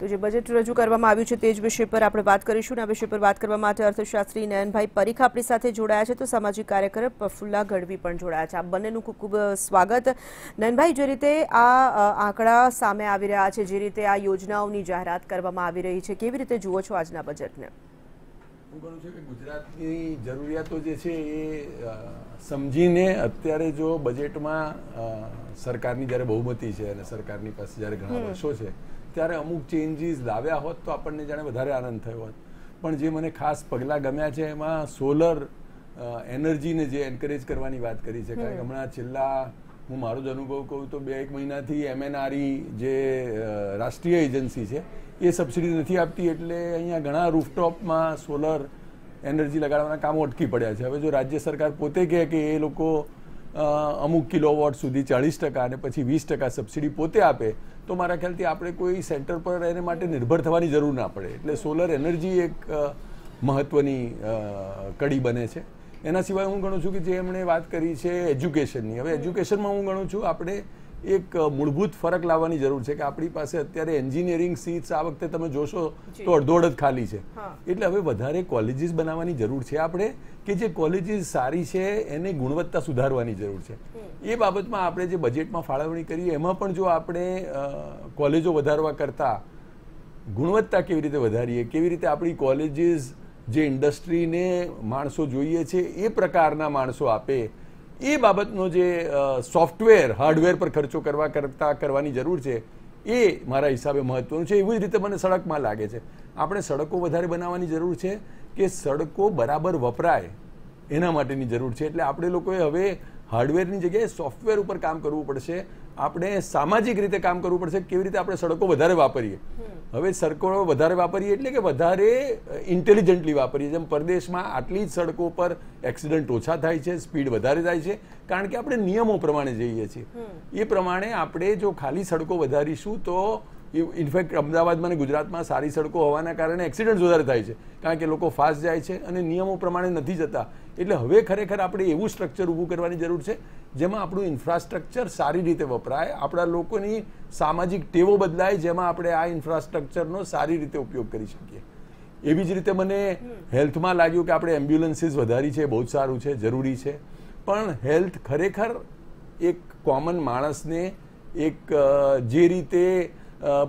તો જે બજેટ રજૂ કરવામાં આવ્યું છે તે જ વિષય પર આપણે વાત કરીશું અને આ વિષય પર વાત કરવા માટે અર્થશાસ્ત્રી નયનભાઈ પરીખ આપણી સાથે જોડાયા છે તો સામાજિક કાર્યકર પ્રફુલ્લા ગઢવી પણ જોડાયા છે. આ બંનેનું ખૂબ ખૂબ સ્વાગત. નયનભાઈ જે રીતે આ આંકડા સામે આવી રહ્યા છે જે રીતે આ યોજનાઓની જાહેરાત કરવામાં આવી રહી છે કેવી રીતે જુઓ છો આજના બજેટને હું કહું છું કે ગુજરાતની જરૂરિયાતો જે છે એ સમજીને અત્યારે જો બજેટમાં સરકારની જ્યારે બહુમતી છે અને સરકારની પાસે જ્યારે ઘણા વર્ષો છે ત્યારે અમુક ચેન્જીસ લાવ્યા હોત તો આપણને જાણે વધારે આનંદ થયો હોત. પણ જે મને ખાસ પગલાં ગમ્યા છે એમાં સોલર એનર્જીને જે એન્કરેજ કરવાની વાત કરી છે. કારણ કે હમણાં છેલ્લા હું મારો જ અનુભવ કહું તો બે એક મહિનાથી એમએનઆરઈ જે રાષ્ટ્રીય એજન્સી છે એ સબસિડી નથી આપતી એટલે અહીંયા ઘણા રૂફટોપમાં સોલર એનર્જી લગાડવાના કામો અટકી પડ્યા છે. હવે જો રાજ્ય સરકાર પોતે કહે કે એ લોકો અમુક કિલોવોટ સુધી ચાળીસ ટકા અને પછી વીસ ટકા સબસિડી પોતે આપે તો મારા ખ્યાલથી આપણે કોઈ સેન્ટર પર એને માટે નિર્ભર થવાની જરૂર ના પડે. એટલે સોલર એનર્જી એક મહત્ત્વની કડી બને છે. એના સિવાય હું ગણું છું કે જે એમણે વાત કરી છે એજ્યુકેશનની હવે એજ્યુકેશનમાં હું ગણું છું, આપણે એક મૂળભૂત ફરક લાવવાની જરૂર છે કે આપણી પાસે અત્યારે એન્જિનિયરિંગ સીટ્સ આ વખતે તમે જોશો તો અડધોડ જ ખાલી છે. એટલે હવે વધારે કોલેજીસ બનાવવાની જરૂર છે આપણે કે જે કોલેજીસ સારી છે એને ગુણવત્તા સુધારવાની જરૂર છે. એ બાબતમાં આપણે જે બજેટમાં ફાળવણી કરીએ એમાં પણ જો આપણે કોલેજો વધારવા કરતાં ગુણવત્તા કેવી રીતે વધારીએ કેવી રીતે આપણી કોલેજીસ જે ઇન્ડસ્ટ્રીને માણસો જોઈએ છે એ પ્રકારના માણસો આપે એ બાબતનો જે સોફ્ટવેર હાર્ડવેર પર ખર્ચો કરવા કરતા કરવાની જરૂર છે, એ મારા હિસાબે મહત્વનું છે. એવી જ રીતે મને સડકમાં લાગે છે. આપણે સડકો વધારે બનાવવાની જરૂર છે કે સડકો બરાબર વપરાય એના માટેની જરૂર છે. એટલે આપણે લોકોએ હવે હાર્ડવેરની જગ્યાએ સોફ્ટવેર ઉપર કામ કરવું પડશે. આપણે સામાજિક રીતે કામ કરવું પડશે કેવી રીતે આપણે સડકો વધારે વાપરીએ. હવે સડકો વધારે વાપરીએ એટલે કે વધારે ઇન્ટેલિજન્ટલી વાપરીએ. જેમ પરદેશમાં આટલી જ સડકો પર એક્સિડન્ટ ઓછા થાય છે સ્પીડ વધારે થાય છે કારણ કે આપણે નિયમો પ્રમાણે જઈએ છીએ. એ પ્રમાણે આપણે જો ખાલી સડકો વધારીશું તો ઇનફેક્ટ અમદાવાદમાં અને ગુજરાતમાં સારી સડકો હોવાના કારણે એક્સિડન્ટ વધારે થાય છે. કારણ કે લોકો ફાસ્ટ જાય છે અને નિયમો પ્રમાણે નથી જતા. એટલે હવે ખરેખર આપણે એવું સ્ટ્રક્ચર ઊભું કરવાની જરૂર છે, જેમાં આપણું ઇન્ફ્રાસ્ટ્રક્ચર સારી રીતે વપરાય, આપણા લોકોની સામાજિક ટેવો બદલાય, જેમાં આપણે આ ઇન્ફ્રાસ્ટ્રક્ચરનો સારી રીતે ઉપયોગ કરી શકીએ. એવી જ રીતે મને હેલ્થમાં લાગ્યું કે આપણે એમ્બ્યુલન્સીસ વધારી છે, બહુ સારું છે, જરૂરી છે. પણ હેલ્થ ખરેખર એક કોમન માણસને એક જે રીતે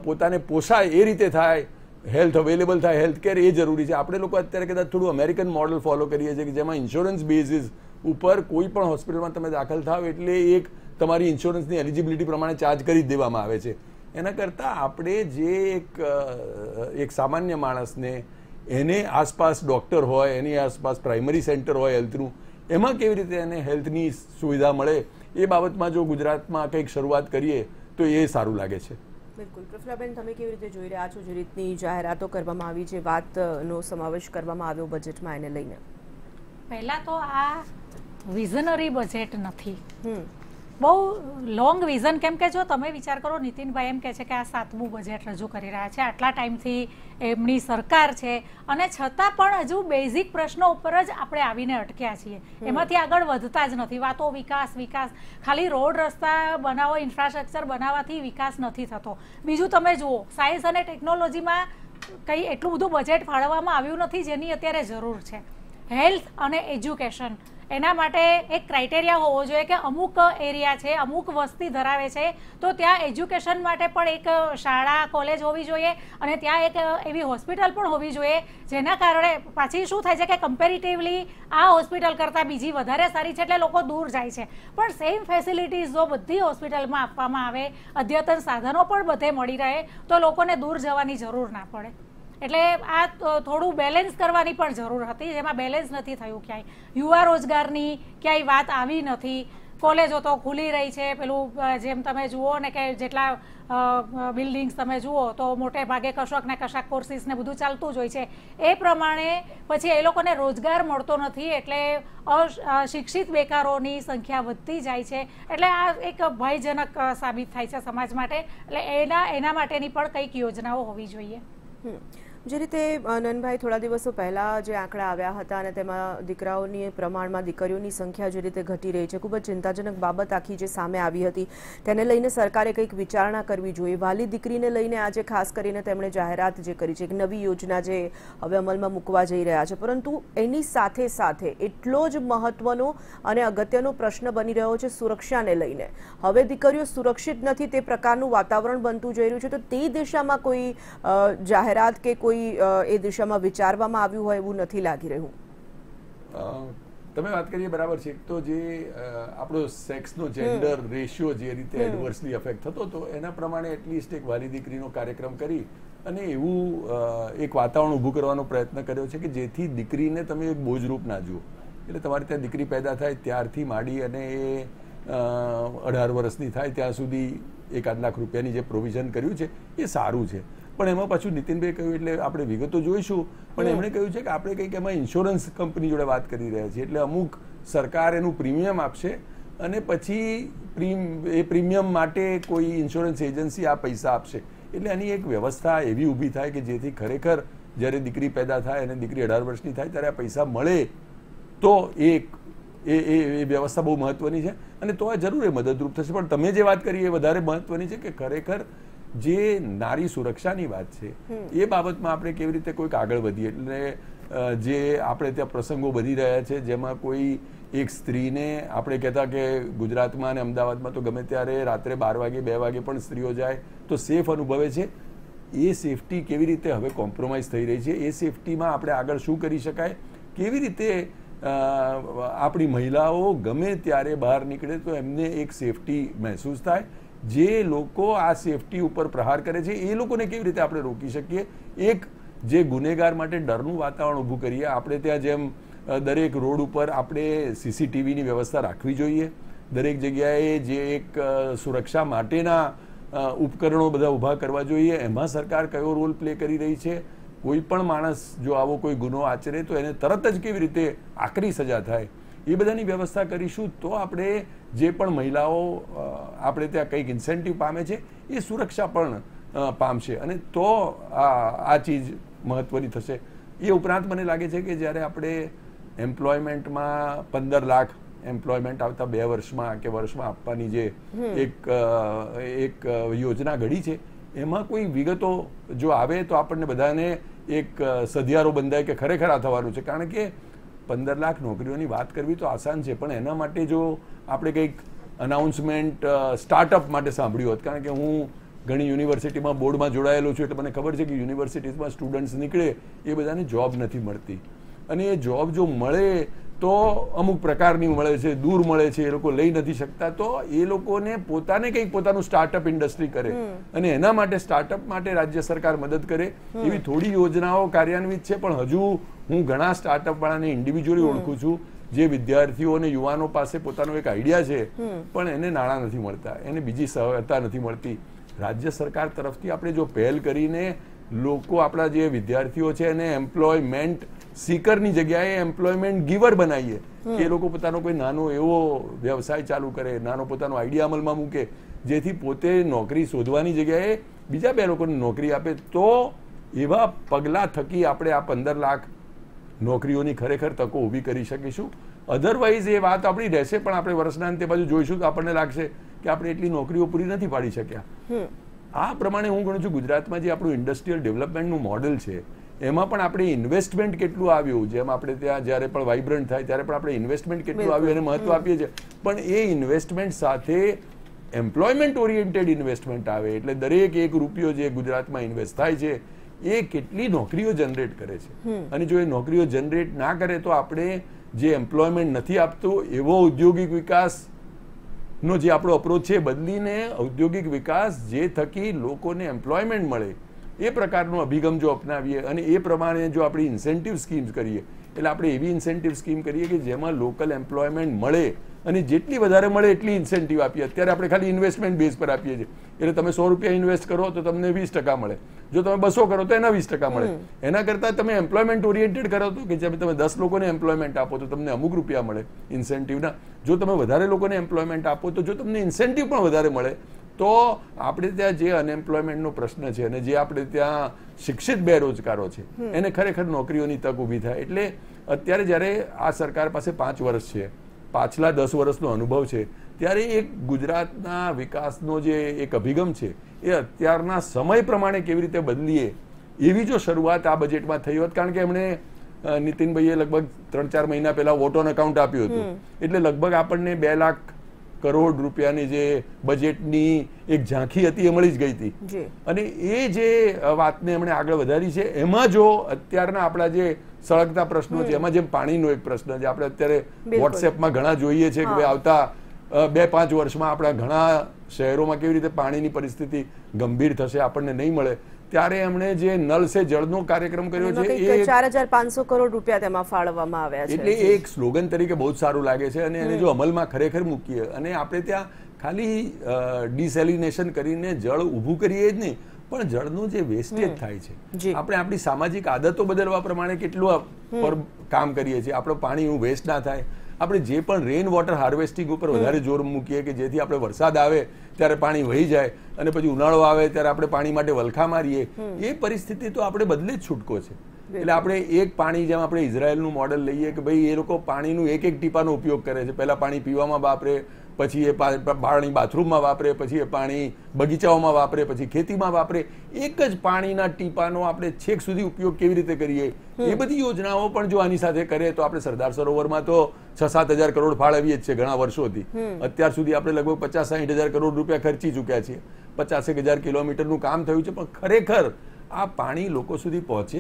પોતાને પોસાય એ રીતે થાય, હેલ્થ અવેલેબલ થાય, હેલ્થ કેર એ જરૂરી છે. આપણે લોકો અત્યારે કદાચ થોડું અમેરિકન મોડલ ફોલો કરીએ છીએ કે જેમાં ઇન્સ્યોરન્સ બેઝિસ ઉપર કોઈ પણ હોસ્પિટલમાં તમે દાખલ થાવ એટલે એક તમારી ઇન્સ્યોરન્સની એલિજિબિલિટી પ્રમાણે ચાર્જ કરી દેવામાં આવે છે. એના કરતાં આપણે જે એક એક સામાન્ય માણસને એને આસપાસ ડૉક્ટર હોય, એની આસપાસ પ્રાઇમરી સેન્ટર હોય હેલ્થનું એમાં કેવી રીતે એને હેલ્થની સુવિધા મળે એ બાબતમાં જો ગુજરાતમાં કંઈક શરૂઆત કરીએ તો એ સારું લાગે છે. બિલકુલ. પ્રફલાબેન તમે કેવી રીતે જોઈ રહ્યા છો જે રીતની જાહેરાતો કરવામાં આવી છે વાતનો સમાવેશ કરવામાં આવ્યો બજેટમાં એને લઈને? પહેલાં તો આ વિઝનરી બજેટ નથી. હમ. બહુ લોંગ વિઝન કેમ કે જો તમે વિચાર કરો નીતિનભાઈ એમ કહે છે કે આ સાતમું બજેટ રજૂ કરી રહ્યા છે આટલા ટાઈમથી એમની સરકાર છે. અને છતાં પણ હજુ બેઝિક પ્રશ્નો ઉપર જ આપણે આવીને અટક્યા છીએ. એમાંથી આગળ વધતા જ નથી. વાતો વિકાસ વિકાસ. ખાલી રોડ રસ્તા બનાવો ઇન્ફ્રાસ્ટ્રક્ચર બનાવવાથી વિકાસ નથી થતો. બીજું તમે જુઓ સાયન્સ અને ટેકનોલોજીમાં કંઈ એટલું બધું બજેટ ફાળવવામાં આવ્યું નથી જેની અત્યારે જરૂર છે. હેલ્થ અને એજ્યુકેશન એના માટે એક ક્રાઇટેરિયા હોવો જોઈએ કે અમુક એરિયા છે, અમુક વસ્તી ધરાવે છે, તો ત્યાં એજ્યુકેશન માટે પણ એક શાળા કોલેજ હોવી જોઈએ અને ત્યાં એક એવી હોસ્પિટલ પણ હોવી જોઈએ, જેના કારણે પાછી શું થાય છે કે કમ્પેરિટિવલી આ હોસ્પિટલ કરતાં બીજી વધારે સારી છે એટલે લોકો દૂર જાય છે. પણ સેમ ફેસિલિટીઝ જો બધી હોસ્પિટલમાં આપવામાં આવે, અદ્યતન સાધનો પણ બધે મળી રહે, તો લોકોને દૂર જવાની જરૂર ના પડે. એટલે આ થોડું બેલેન્સ કરવાની પણ જરૂર હતી, જેમાં બેલેન્સ નથી થયું ક્યાંય. યુવા રોજગારની ક્યાંય વાત આવી નથી. કોલેજો તો ખુલી રહી છે. પેલું જેમ તમે જુઓ ને કે જેટલા બિલ્ડિંગ્સ તમે જુઓ, તો મોટે ભાગે કશોક ને કશાક કોર્સિસ ને બધું ચાલતું જ હોય છે. એ પ્રમાણે પછી એ લોકોને રોજગાર મળતો નથી, એટલે શિક્ષિત બેકારોની સંખ્યા વધતી જાય છે. એટલે આ એક ભયજનક સાબિત થાય છે સમાજ માટે. એટલે એના એના માટેની પણ કંઈક યોજનાઓ હોવી જોઈએ. હમ. જે રીતે નંદભાઈ થોડા દિવસો પહેલાં જે આંકડા આવ્યા હતા અને તેમાં દીકરાઓની પ્રમાણમાં દીકરીઓની સંખ્યા જે રીતે ઘટી રહી છે, ખૂબ જ ચિંતાજનક બાબત આખી જે સામે આવી હતી. તેને લઈને સરકારે કંઈક વિચારણા કરવી જોઈએ. વાલી દીકરીને લઈને આજે ખાસ કરીને તેમણે જાહેરાત જે કરી છે, એક નવી યોજના જે હવે અમલમાં મૂકવા જઈ રહ્યા છે. પરંતુ એની સાથે સાથે એટલો જ મહત્વનો અને અગત્યનો પ્રશ્ન બની રહ્યો છે સુરક્ષાને લઈને. હવે દીકરીઓ સુરક્ષિત નથી, તે પ્રકારનું વાતાવરણ બનતું જઈ રહ્યું છે. તો તે દિશામાં કોઈ જાહેરાત કે કોઈ કોઈ એ દિશામાં વિચારવામાં આવ્યું હોય એવું નથી લાગી રહ્યું. તમે વાત કરીએ બરાબર છે. તો જે આપણો સેક્સનો જેન્ડર રેશિયો જે રીતે એડવર્સલી અફેક્ટ થતો હતો એના પ્રમાણે એટલીસ્ટ એક વાલી દીકરીનો કાર્યક્રમ કરી અને એવું એક વાતાવરણ ઊભું કરવાનો પ્રયત્ન કર્યો છે કે જેથી દીકરીને તમે એક બોજરૂપ ના જુઓ. એટલે તમારે ત્યાં દીકરી પેદા થાય ત્યારથી માંડી અને એ અઢાર વર્ષની થાય ત્યાં સુધી એકાદ લાખ રૂપિયાની જે પ્રોવિઝન કર્યું છે એ સારું છે. પણ એમાં પાછું નીતિનભાઈ કહ્યું એટલે આપણે વિગતો જોઈશું. પણ એમણે કહ્યું છે કે આપણે કંઈક એમાં ઇન્સ્યોરન્સ કંપની જોડે વાત કરી રહ્યા છીએ. એટલે અમુક સરકાર એનું પ્રીમિયમ આપશે અને પછી એ પ્રીમિયમ માટે કોઈ ઇન્સ્યોરન્સ એજન્સી આ પૈસા આપશે. એટલે આની એક વ્યવસ્થા એવી ઊભી થાય કે જેથી ખરેખર જ્યારે દીકરી પેદા થાય અને દીકરી અઢાર વર્ષની થાય ત્યારે આ પૈસા મળે તો એક એ એ વ્યવસ્થા બહુ મહત્વની છે. અને તો આ જરૂર એ મદદરૂપ થશે. પણ તમે જે વાત કરી એ વધારે મહત્વની છે કે ખરેખર જે નારી સુરક્ષાની વાત છે એ બાબતમાં આપણે કેવી રીતે કોઈક આગળ વધીએ? એટલે જે આપણે ત્યાં પ્રસંગો બની રહ્યા છે જેમાં કોઈ એક સ્ત્રીને આપણે કહેતા કે ગુજરાતમાં અને અમદાવાદમાં તો ગમે ત્યારે રાત્રે બાર વાગે બે વાગે પણ સ્ત્રીઓ જાય તો સેફ અનુભવે છે? એ સેફટી કેવી રીતે હવે કોમ્પ્રોમાઇઝ થઈ રહી છે? એ સેફટીમાં આપણે આગળ શું કરી શકાય? કેવી રીતે આપણી મહિલાઓ ગમે ત્યારે બહાર નીકળે તો એમને એક સેફટી મહેસૂસ થાય? જે લોકો આ સેફટી ઉપર પ્રહાર કરે છે, એ લોકોને કેવી રીતે આપણે રોકી શકીએ? એક, જે ગુનેગાર માટે ડરનું વાતાવરણ ઊભું કરીએ, આપણે ત્યાં જેમ દરેક રોડ ઉપર આપણે સીસીટીવીની વ્યવસ્થા રાખવી જોઈએ. દરેક જગ્યાએ જે એક સુરક્ષા માટેના ઉપકરણો બધા ઊભા કરવા જોઈએ. એમાં સરકાર કયો રોલ પ્લે કરી રહી છે? કોઈ પણ માણસ જો આવો કોઈ ગુનો આચરે, તો એને તરત જ કેવી રીતે આકરી સજા થાય? એ બધાની વ્યવસ્થા કરીશું તો આપણે જે પણ મહિલાઓ આપણે ત્યાં કંઈક ઇન્સેન્ટિવ પામે છે એ સુરક્ષા પણ પામશે. અને તો આ ચીજ મહત્વની થશે. એ ઉપરાંત મને લાગે છે કે જ્યારે આપણે એમ્પ્લોયમેન્ટમાં પંદર લાખ એમ્પ્લોયમેન્ટ આવતા બે વર્ષમાં કે વર્ષમાં આપવાની જે એક એક યોજના ઘડી છે એમાં કોઈ વિગતો જો આવે તો આપણને બધાને એક સધિયારો બંધાય કે ખરેખર આ થવાનું છે. કારણ કે પંદર લાખ નોકરીઓની વાત કરવી તો આસાન છે, પણ એના માટે જો આપણે કંઈક અનાઉન્સમેન્ટ સ્ટાર્ટઅપ માટે સાંભળ્યું હોત, કારણ કે હું ઘણી યુનિવર્સિટીમાં બોર્ડમાં જોડાયેલો છું, એટલે મને ખબર છે કે યુનિવર્સિટીઝમાં સ્ટુડન્ટ્સ નીકળે એ બધાને જોબ નથી મળતી. અને એ જોબ જો મળે તો અમુક પ્રકારની મળે છે દૂર મળે છે એ લોકો લઈ નથી શકતા. તો એ લોકોને પોતાને કંઈક પોતાનું સ્ટાર્ટઅપ ઇન્ડસ્ટ્રી કરે અને એના માટે સ્ટાર્ટઅપ માટે રાજ્ય સરકાર મદદ કરે એવી થોડી યોજનાઓ કાર્યાન્વિત છે. પણ હજુ હું ઘણા સ્ટાર્ટઅપ વાળાને ઇન્ડિવિજ્યુઅલી ઓળખું છું જે વિદ્યાર્થીઓ અને યુવાનો પાસે પોતાનો એક આઈડિયા છે પણ એને નાણાં નથી મળતા એને બીજી સહાયતા નથી મળતી. રાજ્ય સરકાર તરફથી આપણે જો પહેલ કરીને લોકો આપણા જે વિદ્યાર્થીઓ છે એને એમ્પ્લોયમેન્ટ સીકરની જગ્યાએ એમ્પ્લોયમેન્ટ ગીવર બનાવીએ. કે એ લોકો પોતાનો કોઈ નાનો એવો વ્યવસાય ચાલુ કરે નાનો પોતાનો આઈડિયા અમલમાં મૂકે જેથી પોતે નોકરી શોધવાની જગ્યાએ બીજા બે લોકોને નોકરી આપે તો એવા પગલાં થકી આપણે આ પંદર લાખ નોકરીઓની ખરેખર તકો ઊભી કરી શકીશું. અધરવાઇઝ એ વાત આપણી રહેશે પણ આપણે વર્ષના અંતે બાજુ જોઈશું તો આપણને લાગશે કે આપણે એટલી નોકરીઓ પૂરી નથી પાડી શક્યા. આ પ્રમાણે હું ગણું છું ગુજરાતમાં જે આપણું ઇન્ડસ્ટ્રીયલ ડેવલપમેન્ટનું મોડેલ છે એમાં પણ આપણે ઇન્વેસ્ટમેન્ટ કેટલું આવ્યું? જેમ આપણે ત્યાં જ્યારે પણ વાઇબ્રન્ટ થાય ત્યારે પણ આપણે ઇન્વેસ્ટમેન્ટ કેટલું આવ્યું એને મહત્વ આપીએ છીએ. પણ એ ઇન્વેસ્ટમેન્ટ સાથે એમ્પ્લોયમેન્ટ ઓરિએન્ટેડ ઇન્વેસ્ટમેન્ટ આવે. એટલે દરેક એક રૂપિયો જે ગુજરાતમાં ઇન્વેસ્ટ થાય છે એ કેટલી નોકરીઓ જનરેટ કરે છે. અને જો એ નોકરીઓ જનરેટ ના કરે તો આપણે જે એમ્પ્લોયમેન્ટ નથી આપતું એવો ઔદ્યોગિક વિકાસ નો જે આપણો અપ્રોચ છે બદલીને ઔદ્યોગિક વિકાસ જે થકી લોકોને એમ્પ્લોયમેન્ટ મળે એ પ્રકારનો અભિગમ જો અપનાવીએ અને એ પ્રમાણે જો આપણી ઇન્સેન્ટિવ સ્કીમ્સ કરીએ એટલે આપણે એવી ઇન્સેન્ટિવ સ્કીમ કરીએ કે જેમાં લોકલ એમ્પ્લોયમેન્ટ મળે અને જેટલી વધારે મળે એટલી ઇન્સેન્ટિવ આપીએ. અત્યારે આપણે ખાલી ઇન્વેસ્ટમેન્ટ બેઝ પર આપીએ છીએ. એટલે તમે સો રૂપિયા ઇન્વેસ્ટ કરો તો તમને વીસ ટકા મળે. જો તમે બસો કરો તો એના વીસ ટકા મળે. એના કરતાં તમે એમ્પ્લોયમેન્ટ ઓરિએન્ટેડ કરો તો કે જેમ તમે દસ લોકોને એમ્પ્લોયમેન્ટ આપો તો તમને અમુક રૂપિયા મળે ઇન્સેન્ટિવના જો તમે વધારે લોકોને એમ્પ્લોયમેન્ટ આપો તો જો તમને ઇન્સેન્ટિવ પણ વધારે મળે. તો આપણે ત્યાં જે અનએમ્પ્લોયમેન્ટનો પ્રશ્ન છે અને જે આપણે ત્યાં શિક્ષિત બેરોજગારો છે એને ખરેખર નોકરીઓની તક ઊભી થાય. એટલે અત્યારે જ્યારે આ સરકાર પાસે પાંચ વર્ષ છે પાછલા દસ વર્ષનો અનુભવ છે ત્યારે એક ગુજરાતના વિકાસનો જે એક અભિગમ છે એ અત્યારના સમય પ્રમાણે કેવી રીતે બદલીએ એવી જો શરૂઆત આ બજેટમાં થઈ હોત કારણ કે એમણે નીતિનભાઈએ લગભગ ત્રણ ચાર મહિના પહેલા વોટ ઓન એકાઉન્ટ આપ્યું હતું. એટલે લગભગ આપણને બે લાખ કરોડ રૂપિયાની જે બજેટની એક ઝાંખી હતી એ મળી જ ગઈ હતી. અને એ જે વાતને એમણે આગળ વધારી છે એમાં જો અત્યારના આપણા જે સળગતા પ્રશ્નો છે એમાં જેમ પાણીનો એક પ્રશ્ન છે આપણે અત્યારે. વોટ્સએપમાં ઘણા જોઈએ છે કે ભાઈ આવતા બે પાંચ વર્ષમાં આપણા ઘણા શહેરોમાં કેવી રીતે પાણીની પરિસ્થિતિ ગંભીર થશે આપણને નહીં મળે. ત્યારે એમણે જે નલ સે જળનો કાર્યક્રમ કર્યો છે એ ચાર હજાર પાંચસો કરોડ રૂપિયા તેમાં ફાળવવામાં આવ્યા છે. એટલે એ એક સ્લોગન તરીકે બહુ જ સારું લાગે છે અને એને જો અમલમાં ખરેખર મૂકીએ અને આપણે ત્યાં ખાલી ડિસેલિનેશન કરીને જળ ઊભું કરીએ જ નહીં પણ જળનું જે વેસ્ટેજ થાય છે. આપણે આપણી સામાજિક આદતો બદલવા પ્રમાણે કેટલું પર કામ કરીએ છીએ. આપણું પાણી વેસ્ટ ના થાય. આપણે જે પણ રેઇન વોટર હાર્વેસ્ટિંગ ઉપર વધારે જોર મૂકીએ કે જેથી આપણે વરસાદ આવે ત્યારે પાણી વહી જાય અને પછી ઉનાળો આવે ત્યારે આપણે પાણી માટે વલખા મારીએ એ પરિસ્થિતિ તો આપણે બદલે જ છૂટકો છે. એટલે આપણે એક પાણી જેમ આપણે ઇઝરાયલનું મોડલ લઈએ કે ભાઈ એ લોકો પાણીનું એક એક ટીપાનો ઉપયોગ કરે છે. પહેલાં પાણી પીવામાં વાપરે પછી એ પાણી બાથરૂમમાં વાપરે પછી એ પાણી બગીચાઓમાં વાપરે પછી ખેતીમાં વાપરે. એક જ પાણીના ટીપાનો આપણે છેક સુધી ઉપયોગ કેવી રીતે કરીએ? એ બધી યોજનાઓ પણ જો આની સાથે કરે તો આપણે સરદાર સરોવરમાં તો છ સાત હજાર કરોડ ફાળવીએ જ છે ઘણા વર્ષોથી. અત્યાર સુધી આપણે લગભગ પચાસ સાહીઠ હજાર કરોડ રૂપિયા ખર્ચી ચૂક્યા છીએ. પચાસેક હજાર કિલોમીટરનું કામ થયું છે પણ ખરેખર આ પાણી લોકો સુધી પહોંચે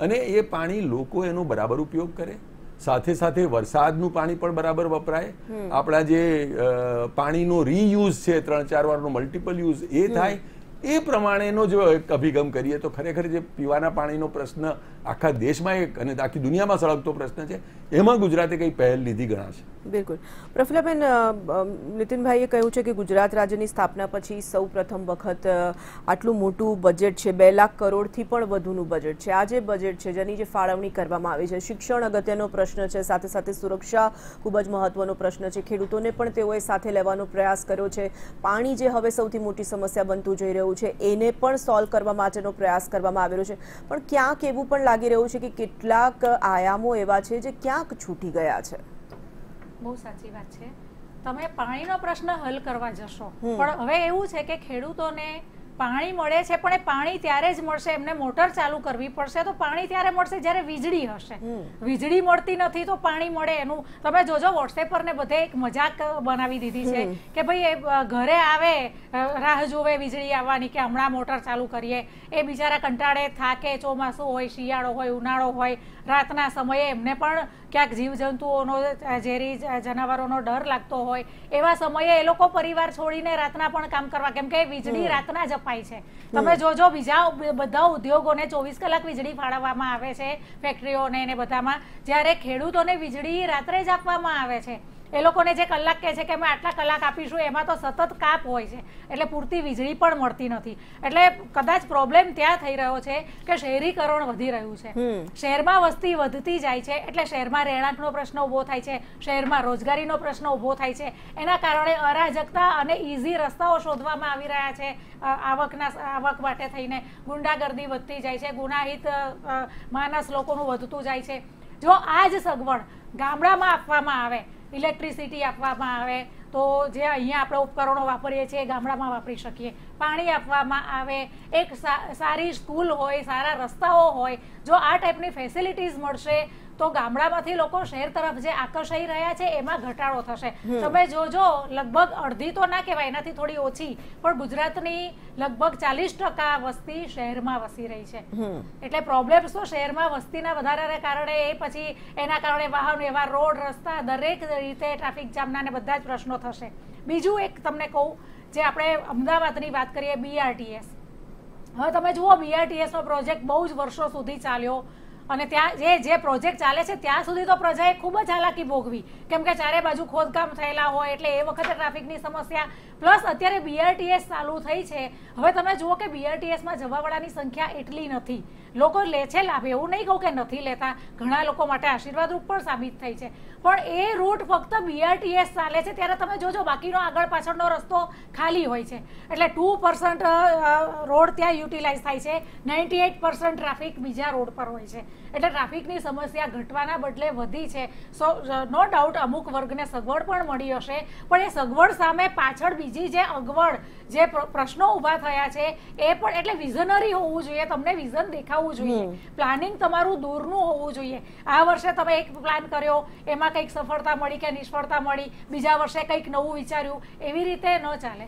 અને એ પાણી લોકો એનો બરાબર ઉપયોગ કરે? સાથે સાથે વરસાદનું પાણી પણ બરાબર વપરાય. આપણા જે પાણીનો રીયુઝ છે ત્રણ ચાર વારનો મલ્ટિપલ યુઝ એ થાય. એ પ્રમાણેનો જો અભિગમ કરીએ તો ખરેખર જે પીવાના પાણીનો પ્રશ્ન આખા દેશમાં એક અને આખી દુનિયામાં સળગતો પ્રશ્ન છે. એમાં ગુજરાતે કઈ પહેલ લીધી ગણાશે બિલકુલ. પ્રફુલ્લાબેન નીતિનભાઈએ કહ્યું છે કે ગુજરાત રાજ્યની સ્થાપના પછી સૌ પ્રથમ વખત આટલું મોટું બજેટ છે. બે લાખ કરોડથી પણ વધુનું બજેટ છે. આ જે બજેટ છે, જેની જે ફાળવણી કરવામાં આવી છે, શિક્ષણ અગત્યનો પ્રશ્ન છે. સાથે સાથે સુરક્ષા ખૂબ જ મહત્વનો પ્રશ્ન છે. ખેડૂતોને પણ તેઓએ સાથે લેવાનો પ્રયાસ કર્યો છે. પાણી જે હવે સૌથી મોટી સમસ્યા બનતું જઈ રહ્યું છે, એને પણ સોલ્વ કરવા માટેનો પ્રયાસ કરવામાં આવેલો છે. પણ ક્યાંક એવું પણ લાગી રહ્યું છે કે કેટલાક આયામો એવા છે જે ક્યાંક છૂટી ગયા છે. બહુ સાચી વાત છે. તમે પાણીનો પ્રશ્ન હલ કરવા જશો. પણ હવે એવું છે કે ખેડૂતોને પાણી મળે છે પણ એ પાણી ત્યારે જ મળશે. એમને મોટર ચાલુ કરવી પડશે તો પાણી ત્યારે મળશે જ્યારે વીજળી હશે. વીજળી મળતી નથી તો પાણી મળે એનું. તમે જોજો વોટ્સએપ પર ને બધે એક મજાક બનાવી દીધી છે કે ભાઈ એ ઘરે આવે રાહ જોવે વીજળી આવવાની કે હમણાં મોટર ચાલુ કરીએ. એ બિચારા કંટાળે થાકે ચોમાસું હોય શિયાળો હોય ઉનાળો હોય રાતના સમયે એમને પણ ક્યાંક જીવજંતુઓનો ઝેરી જનાવરોનો ડર લાગતો હોય એવા સમયે એ લોકો પરિવાર છોડીને રાતના પણ કામ કરવા કેમ કે વીજળી રાતના જ અપાય છે. તમે જોજો બીજા બધા ઉદ્યોગોને ચોવીસ કલાક વીજળી ફાળવવામાં આવે છે ફેક્ટરીઓને એને બધામાં. જ્યારે ખેડૂતોને વીજળી રાત્રે જ આપવામાં આવે છે એ લોકોને જે કલાક કહે છે કે અમે આટલા કલાક આપીશું એમાં તો સતત કાપ હોય છે. એટલે પૂરતી વીજળી પણ મળતી નથી. એટલે કદાચ પ્રોબ્લેમ ત્યાં થઈ રહ્યો છે કે શહેરીકરણ વધી રહ્યું છે. શહેરમાં વસ્તી વધતી જાય છે એટલે શહેરમાં રહેણાંકનો પ્રશ્ન ઊભો થાય છે શહેરમાં રોજગારીનો પ્રશ્ન ઊભો થાય છે. એના કારણે અરાજકતા અને ઇઝી રસ્તાઓ શોધવામાં આવી રહ્યા છે આવકના આવક માટે થઈને. ગુંડાગર્દી વધતી જાય છે ગુનાહિત માનસ લોકોનું વધતું જાય છે. જો આ જ સગવડ ગામડામાં આપવામાં આવે ઇલેક્ટ્રિસિટી આપવામાં આવે, તો જે અહીંયા આપણે ઉપકરણો વાપરીએ છીએ ગામડામાં વાપરી શકીએ. પાણી આપવામાં આવે, એક સારી સ્કૂલ હોય, સારા રસ્તાઓ હોય, જો આ ટાઈપની ફેસિલિટીઝ મળશે તો ગામડામાંથી લોકો શહેર તરફ જે આકર્ષાઈ રહ્યા છે એમાં ઘટાડો થશે. તમે જોજો લગભગ અડધી તો ના કહેવાય એનાથી થોડી ઓછી પણ ગુજરાતની લગભગ ચાલીસ ટકા વસ્તી શહેરમાં વસી રહી છે. એટલે પ્રોબ્લેમ તો શહેરમાં વસ્તીના વધારાને કારણે એ પછી એના કારણે વાહન વ્યવહાર રોડ રસ્તા દરેક રીતે ટ્રાફિક જામના ને બધા જ પ્રશ્નો થશે. બીજું એક તમને કહું જે આપણે અમદાવાદની વાત કરીએ બીઆરટીએસ હવે તમે જુઓ બીઆરટીએસ નો પ્રોજેક્ટ બહુ જ વર્ષો સુધી ચાલ્યો. અને ત્યાં જે જે પ્રોજેક્ટ ચાલે છે, ત્યાં સુધી તો પ્રજાએ ખૂબ જ હાલાકી ભોગવી. કેમ કે ચારે બાજુ ખોદકામ થયેલા હોય, એટલે એ વખતે ટ્રાફિકની સમસ્યા. પ્લસ અત્યારે બીઆરટીએસ ચાલુ થઈ છે. હવે તમે જુઓ કે બીઆરટીએસમાં જવાવાળાની સંખ્યા એટલી નથી. લોકો લે છે લાભ. એવું નહીં કહું કે નથી લેતા. ઘણા લોકો માટે આશીર્વાદરૂપ પણ સાબિત થઈ છે. પણ એ રૂટ ફક્ત બીઆરટીએસ ચાલે છે. ત્યારે તમે જોજો, બાકીનો આગળ પાછળનો રસ્તો ખાલી હોય છે. એટલે ટુ પર્સન્ટ રોડ ત્યાં યુટિલાઇઝ થાય છે. નાઇન્ટી એઇટ પર્સન્ટ ટ્રાફિક બીજા રોડ પર હોય છે. એટલે ટ્રાફિકની સમસ્યા ઘટવાના બદલે વધી છે. સો નો ડાઉટ અમુક વર્ગને સગવડ પણ મળી હશે. પણ એ સગવડ સામે પાછળ બીજી જે અગવડ જે પ્રશ્નો ઊભા થયા છે એ પણ એટલે વિઝનરી હોવું જોઈએ. તમને વિઝન દેખાવું જોઈએ. પ્લાનિંગ તમારું દૂરનું હોવું જોઈએ. આ વર્ષે તમે એક પ્લાન કર્યો એમાં કંઈક સફળતા મળી કે નિષ્ફળતા મળી બીજા વર્ષે કંઈક નવું વિચાર્યું એવી રીતે ન ચાલે.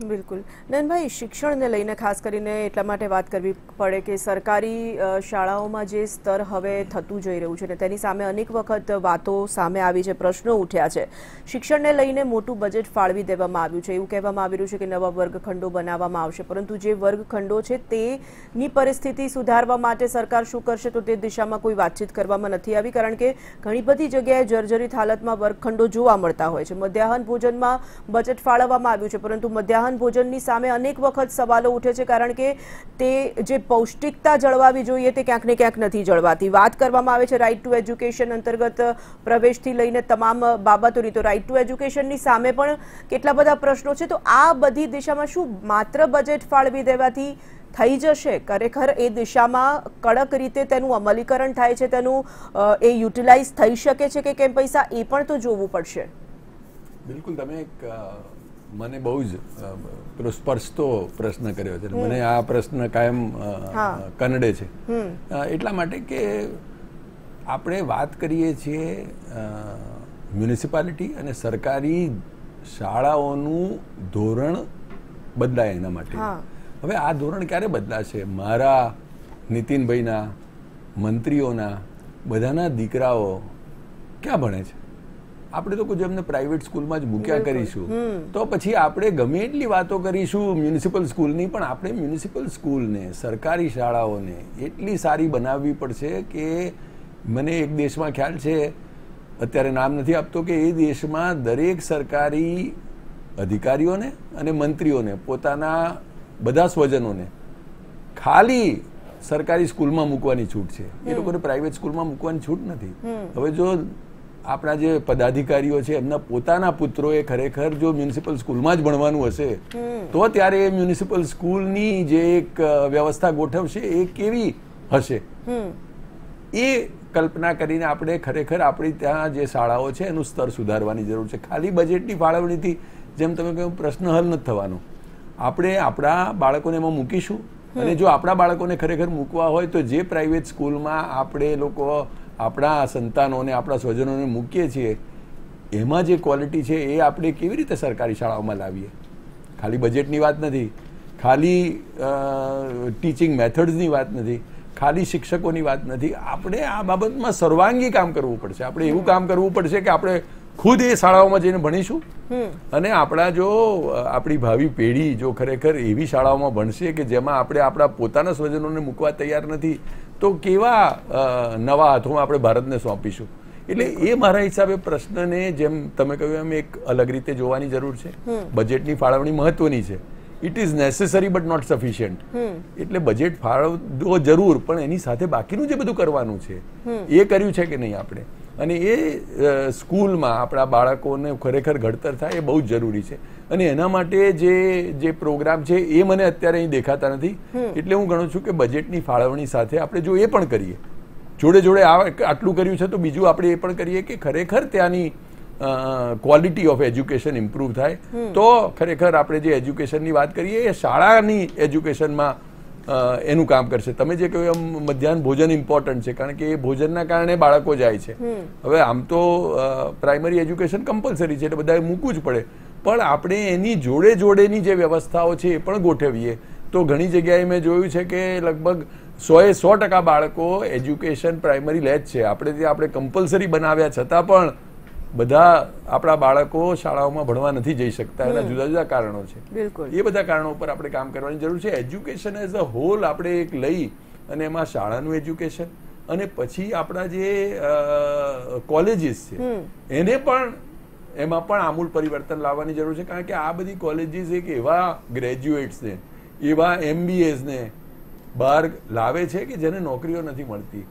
બિલકુલ. નયનભાઈ શિક્ષણને લઈને ખાસ કરીને એટલા માટે વાત કરવી પડે કે સરકારી શાળાઓમાં જે સ્તર હવે થતું જઈ રહ્યું છે ને તેની સામે અનેક વખત વાતો સામે આવી છે, પ્રશ્નો ઉઠ્યા છે. શિક્ષણને લઈને મોટું બજેટ ફાળવી દેવામાં આવ્યું છે. એવું કહેવામાં આવી રહ્યું છે કે નવા વર્ગખંડો બનાવવામાં આવશે. પરંતુ જે વર્ગખંડો છે તેની પરિસ્થિતિ સુધારવા માટે સરકાર શું કરશે તો તે દિશામાં કોઈ વાતચીત કરવામાં નથી આવી, કારણ કે ઘણી બધી જગ્યાએ જર્જરિત હાલતમાં વર્ગખંડો જોવા મળતા હોય છે. મધ્યાહન ભોજનમાં બજેટ ફાળવવામાં આવ્યું છે, પરંતુ મધ્યાહન ભોજનની સામે અનેક વખત સવાલો ઉઠે છે, કારણ કે તે જે પૌષ્ટિકતા જળવાવી જોઈએ તે ક્યાંક ને ક્યાંક નથી જળવાતી. વાત કરવામાં આવે છે રાઇટ ટુ એજ્યુકેશન અંતર્ગત પ્રવેશથી લઈને તમામ બાબતોની. તો રાઇટ ટુ એજ્યુકેશનની સામે પણ કેટલા બધા પ્રશ્નો છે, તો આ બધી દિશામાં શું માત્ર બજેટ ફાળવી દેવાથી થઈ જશે? ખરેખર એ દિશામાં કડક રીતે તેનું અમલીકરણ થાય છે, તેનું એ યુટિલાઇઝ થઈ શકે છે કે કેમ? પૈસા એ પણ તો જોવું પડશે. બિલકુલ, તમે એક મને બહુ જ પેલો સ્પર્શતો પ્રશ્ન કર્યો છે. મને આ પ્રશ્ન કાયમ કનડે છે. એટલા માટે કે આપણે વાત કરીએ છીએ મ્યુનિસિપાલિટી અને સરકારી શાળાઓનું ધોરણ બદલાય એના માટે. હવે આ ધોરણ ક્યારે બદલાશે? મારા નીતિનભાઈના મંત્રીઓના બધાના દીકરાઓ ક્યાં ભણે છે? આપણે તો કોઈ એમને પ્રાઇવેટ સ્કૂલમાં જ મૂક્યા કરીશું. તો પછી આપણે ગમે એટલી વાતો કરીશું મ્યુનિસિપલ સ્કૂલની પણ આપણે મ્યુનિસિપલ સ્કૂલને સરકારી શાળાઓને એટલી સારી બનાવવી પડશે કે મને એક દેશમાં ખ્યાલ છે અત્યારે નામ નથી આપતો કે એ દેશમાં દરેક સરકારી અધિકારીઓને અને મંત્રીઓને પોતાના બધા સ્વજનોને ખાલી સરકારી સ્કૂલમાં મૂકવાની છૂટ છે. એ લોકોને પ્રાઇવેટ સ્કૂલમાં મૂકવાની છૂટ નથી. હવે જો આપણા જે પદાધિકારીઓ છે એમના પોતાના પુત્રોએ ખરેખર જો મ્યુનિસિપલ સ્કૂલમાં જ ભણવાનું હશે તો ત્યારે એ મ્યુનિસિપલ સ્કૂલની જે એક વ્યવસ્થા ગોઠવશે એ કેવી હશે? એ કલ્પના કરીને આપણે ખરેખર આપણી ત્યાં જે શાળાઓ છે એનું સ્તર સુધારવાની જરૂર છે. ખાલી બજેટની ફાળવણીથી જેમ તમે કહ્યું પ્રશ્ન હલ નથી થવાનો. આપણે આપણા બાળકોને એમાં મૂકીશું. અને જો આપણા બાળકોને ખરેખર મૂકવા હોય તો જે પ્રાઇવેટ સ્કૂલમાં આપણે લોકો આપણા સંતાનોને આપણા સ્વજનોને મૂકીએ છીએ એમાં જે ક્વોલિટી છે એ આપણે કેવી રીતે સરકારી શાળાઓમાં લાવીએ? ખાલી બજેટની વાત નથી. ખાલી ટીચિંગ મેથડ્સની વાત નથી. ખાલી શિક્ષકોની વાત નથી. આપણે આ બાબતમાં સર્વાંગી કામ કરવું પડશે. આપણે એવું કામ કરવું પડશે કે આપણે ખુદ એ શાળાઓમાં જઈને ભણીશું. અને આપણા જો આપણી ભાવિ પેઢી જો ખરેખર એવી શાળાઓમાં ભણશે કે જેમાં આપણે આપણા પોતાના સ્વજનોને મૂકવા તૈયાર નથી તો કેવા નવા હાથોમાં આપણે ભારતને સોંપીશું? એટલે એ મારા હિસાબે પ્રશ્નને જેમ તમે કહ્યું એમ એક અલગ રીતે જોવાની જરૂર છે. બજેટની ફાળવણી મહત્વની છે. It is necessary but not sufficient એટલે બજેટ ફાળવવો જરૂર પણ એની સાથે બાકીનું જે બધું કરવાનું છે એ કર્યું છે કે નહીં આપણે? અને એ સ્કૂલમાં આપણા બાળકોને ખરેખર ઘડતર થાય એ બહુ જ જરૂરી છે. અને એના માટે જે જે પ્રોગ્રામ છે એ મને અત્યારે અહીં દેખાતા નથી. એટલે હું ગણું છું કે બજેટની ફાળવણી સાથે આપણે જો એ પણ કરીએ. જોડે જોડે આ આટલું કર્યું છે તો બીજું આપણે એ પણ કરીએ કે ખરેખર ત્યાંની ક્વોલિટી ઓફ એજ્યુકેશન ઇમ્પ્રૂવ થાય. તો ખરેખર આપણે જે એજ્યુકેશનની વાત કરીએ એ શાળાની એજ્યુકેશનમાં એનું કામ કરશે. તમે જે કહ્યું એમ મધ્યાહન ભોજન ઇમ્પોર્ટન્ટ છે કારણ કે એ ભોજનના કારણે બાળકો જાય છે. હવે આમ તો પ્રાઇમરી એજ્યુકેશન કમ્પલસરી છે એટલે બધાએ મૂકવું જ પડે. પણ આપણે એની જોડે જોડેની જે વ્યવસ્થાઓ છે એ પણ ગોઠવીએ. તો ઘણી જગ્યાએ મેં જોયું છે કે લગભગ સોએ સો ટકા બાળકો એજ્યુકેશન પ્રાઇમરી લે જ છે. આપણે ત્યાં આપણે કમ્પલસરી બનાવ્યા છતાં પણ બધા આપણા બાળકો શાળાઓમાં ભણવા નથી જઈ શકતા એના જુદા જુદા કારણો છે. એ બધા કારણો પર આપણે કામ કરવાની જરૂર છે. એજ્યુકેશન એઝ અ હોલ આપણે એક લઈ અને એમાં શાળાનું એજ્યુકેશન અને પછી આપણા જે કોલેજીસ છે એને પણ એમાં પણ આમૂલ પરિવર્તન લાવવાની જરૂર છે. કારણ કે આ બધી કોલેજીસ એક એવા ગ્રેજ્યુએટ્સને એવા એમબીએસને બહાર લાવે છે કે જેને નોકરીઓ નથી મળતી.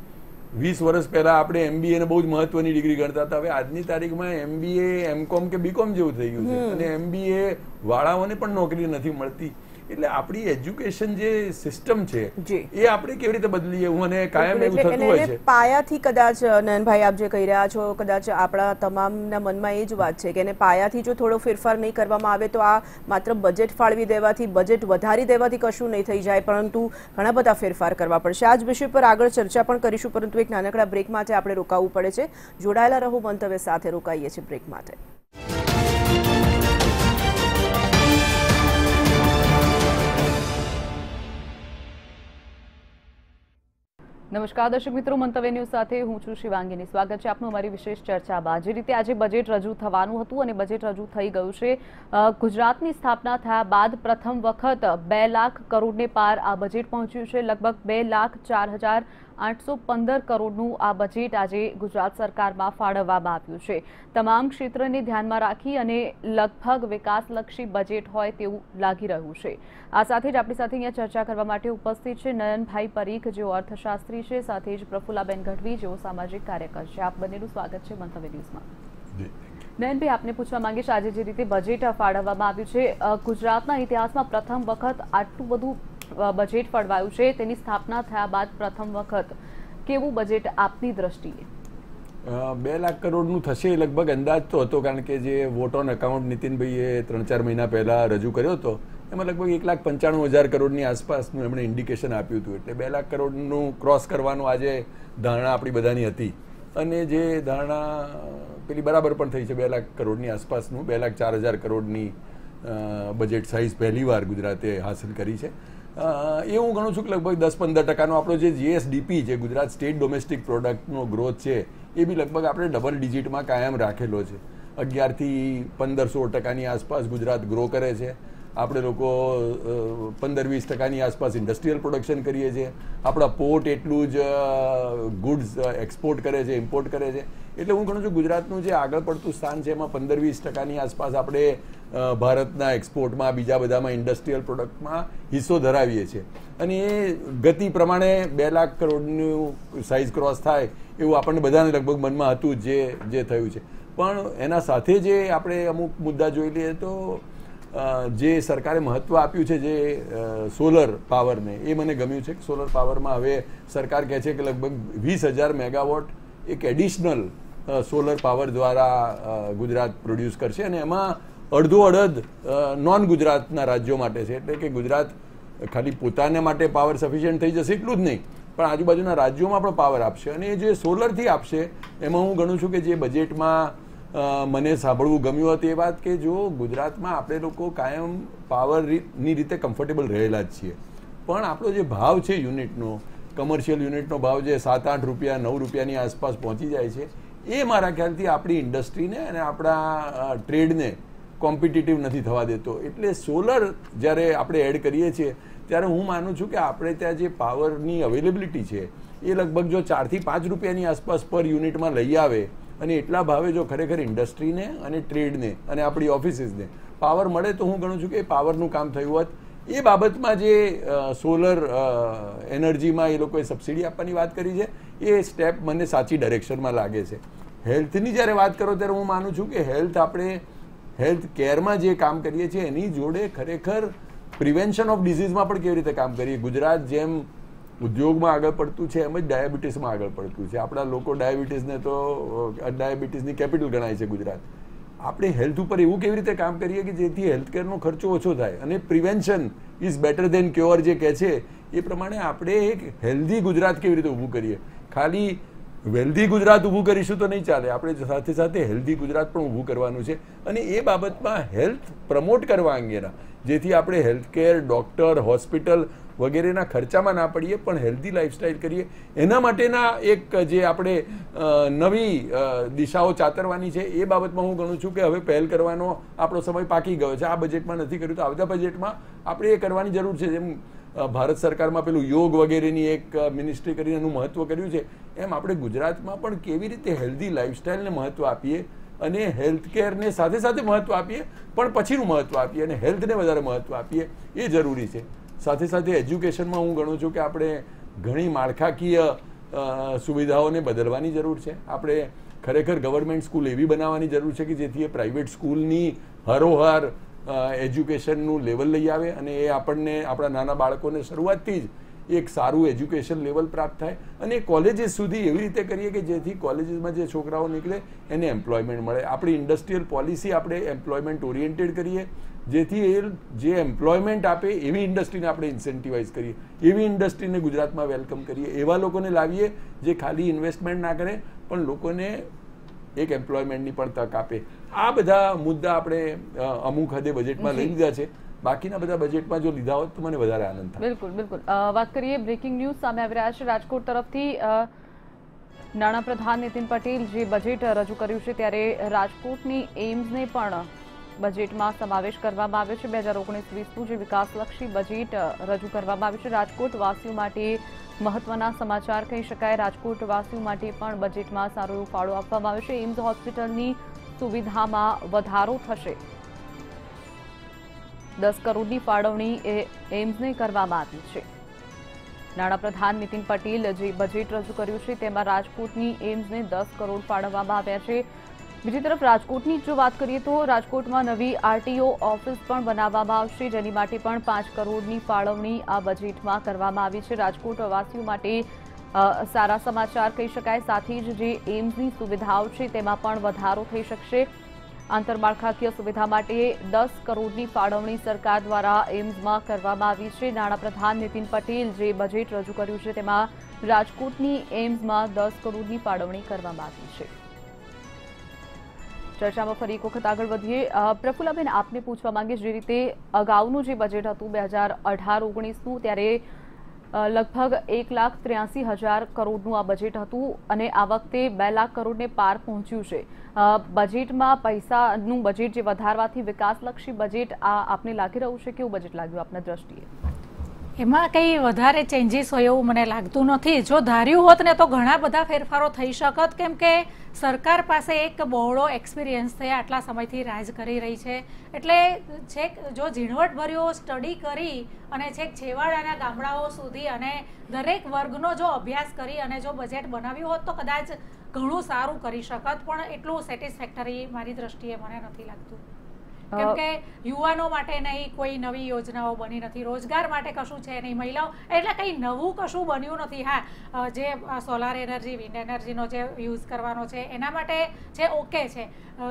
વીસ વર્ષ પહેલા આપણે એમબીએને બહુ જ મહત્વની ડિગ્રી ગણતા હતા. હવે આજની તારીખમાં એમબીએ એમકોમ કે બીકોમ જેવું થઈ ગયું છે. અને એમબીએ વાળાઓને પણ નોકરી નથી મળતી. એટલે આપણી એજ્યુકેશન જે સિસ્ટમ છે. એ આપણે કેવી રીતે બદલીએ? હું અને કાયમ એવું થતું હોય છે. પાયાથી કદાચ નયનભાઈ આપ જે કહી રહ્યા છો કદાચ આપણા તમામના મનમાં એ જ વાત છે કે એને પાયાથી જો થોડો ફેરફાર નહીં કરવામાં આવે તો આ માત્ર બજેટ ફાળવી દેવાથી બજેટ વધારી દેવાથી કશું નહીં થઈ જાય પરંતુ ઘણા બધા ફેરફાર કરવા પડશે. આ જ વિષય પર આગળ ચર્ચા પણ કરીશું પરંતુ એક નાનકડા બ્રેક માટે આપણે રોકાવવું પડે છે. જોડાયેલા રહો મંતવ્ય સાથે રોકાઈએ છીએ બ્રેક માટે. નમસ્કાર, દર્શક મિત્રો, મંતવ્ય ન્યૂઝ સાથે હું છું શિવાંગીની. સ્વાગત છે આપનું અમારી વિશેષ ચર્ચામાં જે રીતે આજે બજેટ રજૂ થવાનું હતું અને બજેટ રજૂ થઈ ગયું છે ગુજરાતની સ્થાપના થયા બાદ પ્રથમ વખત બે લાખ કરોડને પાર આ બજેટ પહોંચ્યું છે. લગભગ બે લાખ ચાર હજાર આઠસો પંદર કરોડનું આ બજેટ આજે ગુજરાત સરકારમાં ફાળવવામાં આવ્યું છે. તમામ ક્ષેત્રને ધ્યાનમાં રાખી અને લગભગ વિકાસલક્ષી બજેટ હોય તેવું લાગી રહ્યું છે. આ સાથે જ આપણી સાથે અહીંયા ચર્ચા કરવા માટે ઉપસ્થિત છે નયનભાઈ પરીખ જેઓ અર્થશાસ્ત્રી છે સાથે જ પ્રફુલ્લાબેન ગઢવી જેઓ સામાજિક કાર્યકર છે. આપ બંનેનું સ્વાગત છે મંતવ્ય ન્યૂઝમાં નયનભાઈ આપને પૂછવા માંગીશ આજે જે રીતે બજેટ ફાળવવામાં આવ્યું છે ગુજરાતના ઇતિહાસમાં પ્રથમ વખત આટલું બધું બજેટ ફળવાયું છે, તેની સ્થાપના થયા બાદ પ્રથમ વખત કેવું બજેટ આપની દ્રષ્ટિએ? બે લાખ કરોડનું થશે લગભગ અંદાજ તો હતો, કારણ કે જે વોટ ઓન એકાઉન્ટ નીતિનભાઈએ ત્રણ ચાર મહિના પહેલાં રજૂ કર્યો હતો, એમાં લગભગ એક લાખ પંચાણું હજાર કરોડની આસપાસનું એમણે ઇન્ડિકેશન આપ્યું હતું. એટલે બે લાખ કરોડનું ક્રોસ કરવાનું આજે ધારણા આપણી બધાની હતી. અને જે ધારણા પેલી બરાબર પણ થઈ છે, બે લાખ કરોડની આસપાસનું, બે લાખ ચાર હજાર કરોડની બજેટ સાઇઝ પહેલીવાર ગુજરાતે હાંસલ કરી છે. એ હું ગણું છું કે લગભગ દસ પંદર ટકાનો આપણો જે જીએસડીપી જે ગુજરાત સ્ટેટ ડોમેસ્ટિક પ્રોડક્ટનો ગ્રોથ છે, એ બી લગભગ આપણે ડબલ ડિજિટમાં કાયમ રાખેલો છે. અગિયારથી પંદર સોળ ટકાની આસપાસ ગુજરાત ગ્રો કરે છે. આપણે લોકો પંદર વીસ ટકાની આસપાસ ઇન્ડસ્ટ્રીયલ પ્રોડક્શન કરીએ છીએ. આપણા પોર્ટ એટલું જ ગુડ્સ એક્સપોર્ટ કરે છે ઇમ્પોર્ટ કરે છે. એટલે હું ગણું છું ગુજરાતનું જે આગળ પડતું સ્થાન છે, એમાં પંદર વીસ ટકાની આસપાસ આપણે ભારતના એક્સપોર્ટમાં બીજા બધામાં ઇન્ડસ્ટ્રીયલ પ્રોડક્ટમાં હિસ્સો ધરાવીએ છીએ. અને એ ગતિ પ્રમાણે બે લાખ કરોડનું સાઇઝ ક્રોસ થાય એવું આપણને બધાને લગભગ મનમાં હતું જ, જે થયું છે. પણ એના સાથે જે આપણે અમુક મુદ્દા જોઈ લઈએ તો જે સરકારે મહત્વ આપ્યું છે જે સોલર પાવરને એ મને ગમ્યું છે કે સોલર પાવરમાં હવે સરકાર કહે છે કે લગભગ વીસ હજાર મેગાવોટ એક એડિશનલ સોલર પાવર દ્વારા ગુજરાત પ્રોડ્યુસ કરશે અને એમાં અડધો અડધ નોન ગુજરાતના રાજ્યો માટે છે. એટલે કે ગુજરાત ખાલી પોતાને માટે પાવર સફિશિયન્ટ થઈ જશે એટલું જ નહીં. પણ આજુબાજુના રાજ્યોમાં પણ પાવર આપશે અને એ જે સોલરથી આપશે, એમાં હું ગણું છું કે જે બજેટમાં મને સાંભળવું ગમ્યું હતું એ વાત કે જો ગુજરાતમાં આપણે લોકો કાયમ પાવરની રીતે કમ્ફર્ટેબલ રહેલા જ છીએ. પણ આપણો જે ભાવ છે યુનિટનો કમર્શિયલ યુનિટનો ભાવ જે સાત આઠ રૂપિયા, નવ રૂપિયાની આસપાસ પહોંચી જાય છે, એ મારા ખ્યાલથી આપણી ઇન્ડસ્ટ્રીને અને આપણા ટ્રેડને કોમ્પિટિટિવ નથી થવા દેતો. એટલે સોલર જ્યારે આપણે એડ કરીએ છીએ, ત્યારે હું માનું છું કે આપણે ત્યાં જે પાવરની અવેલેબિલિટી છે, એ લગભગ જો ચારથી પાંચ રૂપિયાની આસપાસ પર યુનિટમાં લઈ આવે અને એટલા ભાવે જો ખરેખર ઇન્ડસ્ટ્રીને અને ટ્રેડને અને આપણી ઓફિસીસને પાવર મળે તો હું ગણું છું કે એ પાવરનું કામ થયું હોત. એ બાબતમાં જે સોલર એનર્જીમાં એ લોકોએ સબસિડી આપવાની વાત કરી છે, એ સ્ટેપ મને સાચી ડાયરેક્શનમાં લાગે છે. હેલ્થની જ્યારે વાત કરો ત્યારે હું માનું છું કે હેલ્થ આપણે, હેલ્થ કેરમાં જે કામ કરીએ છીએ એની જોડે ખરેખર પ્રિવેન્શન ઓફ ડિઝીઝમાં પણ કેવી રીતે કામ કરીએ? ગુજરાત જેમ ઉદ્યોગમાં આગળ પડતું છે, એમ જ ડાયાબિટીસમાં આગળ પડતું છે. આપણા લોકો ડાયાબિટીસને તો ડાયાબિટીસની કેપિટલ ગણાય છે ગુજરાત. આપણે હેલ્થ ઉપર એવું કેવી રીતે કામ કરીએ કે જેથી હેલ્થકેરનો ખર્ચો ઓછો થાય અને prevention is better than cure જે કહે છે, એ પ્રમાણે આપણે એક હેલ્ધી ગુજરાત કેવી રીતે ઊભું કરીએ? ખાલી વેલ્ધી ગુજરાત ઊભું કરીશું તો નહીં ચાલે. આપણે સાથે સાથે હેલ્ધી ગુજરાત પણ ઊભું કરવાનું છે અને એ બાબતમાં હેલ્થ પ્રમોટ કરવા અંગેના. જેથી આપણે હેલ્થકેર, ડૉક્ટર, હોસ્પિટલ વગેરેના ખર્ચામાં ના પડીએ, પણ હેલ્ધી લાઈફસ્ટાઈલ કરીએ. એના માટેના એક જે આપણે નવી દિશાઓ ચાતરવાની છે, એ બાબતમાં હું ગણું છું કે હવે પહેલ કરવાનો આપણો સમય પાકી ગયો છે. આ બજેટમાં નથી કર્યું તો આવતા બજેટમાં આપણે એ કરવાની જરૂર છે. જેમ ભારત સરકારમાં પેલું યોગ વગેરેની એક મિનિસ્ટ્રી કરીને એનું મહત્વ કર્યું છે, એમ આપણે ગુજરાતમાં પણ કેવી રીતે હેલ્ધી લાઈફસ્ટાઈલને મહત્વ આપીએ અને હેલ્થ કેરને સાથે સાથે મહત્વ આપીએ, પણ પછીનું મહત્વ આપીએ અને હેલ્થને વધારે મહત્વ આપીએ, એ જરૂરી છે. સાથે સાથે એજ્યુકેશનમાં હું ગણું છું કે આપણે ઘણી માળખાકીય સુવિધાઓને બદલવાની જરૂર છે. આપણે ખરેખર ગવર્મેન્ટ સ્કૂલ એવી બનાવવાની જરૂર છે કે જેથી એ પ્રાઇવેટ સ્કૂલની હરોહર એજ્યુકેશનનું લેવલ લઈ આવે અને એ આપણને, આપણા નાના બાળકોને શરૂઆતથી જ એક સારું એજ્યુકેશન લેવલ પ્રાપ્ત થાય અને કોલેજીસ સુધી એવી રીતે કરીએ કે જેથી કોલેજીસમાં જે છોકરાઓ નીકળે એને એમ્પ્લોયમેન્ટ મળે. આપણી ઇન્ડસ્ટ્રીયલ પોલિસી આપણે એમ્પ્લોયમેન્ટ ઓરિએન્ટેડ કરીએ જેથી એ જે એમ્પ્લોયમેન્ટ આપે એવી ઇન્ડસ્ટ્રીને આપણે ઇન્સેન્ટિવાઇઝ કરીએ એવી ઇન્ડસ્ટ્રીને ગુજરાતમાં વેલકમ કરીએ એવા લોકોને લાવીએ જે ખાલી ઇન્વેસ્ટમેન્ટ ના કરે પણ લોકોને એક એમ્પ્લોયમેન્ટની પણ તક આપે. આ બધા મુદ્દા આપણે અમુક હદે બજેટમાં લઈ લીધા છે. બાકીના બધા બજેટમાં જો લીધા હોત તો મને વધારે આનંદ થાય. બિલકુલ બિલકુલ. વાત કરીએ બ્રેકિંગ ન્યૂઝ સામે આવી રહ્યા છે રાજકોટ તરફથી. નાણાપ્રધાન નીતિન પટેલ જે બજેટ રજૂ કર્યું છે ત્યારે રાજકોટની એમ્સને પણ બજેટમાં સમાવેશ કરવામાં આવ્યો છે. બે હજાર ઓગણીસ વીસનું જે વિકાસલક્ષી બજેટ રજૂ કરવામાં આવ્યું છે. રાજકોટ વાસીઓ માટે મહત્વના સમાચાર કહી શકાય. રાજકોટ વાસીઓ માટે પણ બજેટમાં સારો એવો ફાળો આપવામાં આવ્યો છે. એમ્સ હોસ્પિટલની સુવિધામાં વધારો થશે. દસ કરોડની ફાળવણી એ એમ્સને કરવામાં આવી છે. નાણાપ્રધાન નીતિન પટેલ જે બજેટ રજૂ કર્યું છે, તેમાં રાજકોટની એમ્સને દસ કરોડ ફાળવવામાં આવ્યા છે. બીજી તરફ રાજકોટની જો વાત કરીએ તો રાજકોટમાં નવી આરટીઓ ઓફિસ પણ બનાવવામાં આવશે, જેની માટે પણ પાંચ કરોડની ફાળવણી આ બજેટમાં કરવામાં આવી છે. રાજકોટ વાસીઓ માટે સારા સમાચાર કહી શકાય. સાથે જ જે એમ્સની સુવિધાઓ છે, તેમાં પણ વધારો થઈ શકશે. આંતરમાળખાકીય સુવિધા માટે દસ કરોડની ફાળવણી સરકાર દ્વારા એમ્સમાં કરવામાં આવી છે. નાણાપ્રધાન નીતિન પટેલ જે બજેટ રજૂ કર્યું છે, તેમાં રાજકોટની એમ્સમાં દસ કરોડની ફાળવણી કરવામાં આવી છે. ચર્ચામાં ફરી એક વખત આગળ વધીએ. પ્રફુલ્લાબેન, આપને પૂછવા માંગે જે રીતે અગાઉનું જે બજેટ હતું બે હજાર અઢાર ઓગણીસનું, ત્યારે લગભગ એક લાખ ત્ર્યાસી હજાર કરોડનું આ બજેટ હતું અને આ વખતે બે લાખ કરોડને પાર પહોંચ્યું છે. બજેટમાં પૈસાનું બજેટ જે વધારવાથી વિકાસલક્ષી બજેટ આ આપને લાગી રહ્યું છે? કેવું બજેટ લાગ્યું આપના દ્રષ્ટિએ? એમાં કંઈ વધારે ચેન્જીસ હોય એવું મને લાગતું નથી. જો ધાર્યું હોત ને તો ઘણા બધા ફેરફારો થઈ શકત, કેમ કે સરકાર પાસે એક બહોળો એક્સપિરિયન્સ છે, આટલા સમયથી રાજ કરી રહી છે. એટલે છેક જો ઝીણવટભર્યો સ્ટડી કરી અને છેક છેવાડાના ગામડાઓ સુધી અને દરેક વર્ગનો જો અભ્યાસ કરી અને જો બજેટ બનાવ્યું હોત તો કદાચ ઘણું સારું કરી શકત, પણ એટલું સેટિસ્ફેક્ટરી મારી દ્રષ્ટિએ મને નથી લાગતું. કેમ કે યુવાનો માટે નહીં, કોઈ નવી યોજનાઓ બની નથી. રોજગાર માટે કશું છે નહીં મહિલાઓ. એટલે કંઈ નવું કશું બન્યું નથી. હા જે સોલાર એનર્જી વિન્ડ એનર્જીનો જે યુઝ કરવાનો છે, એના માટે છે ઓકે છે.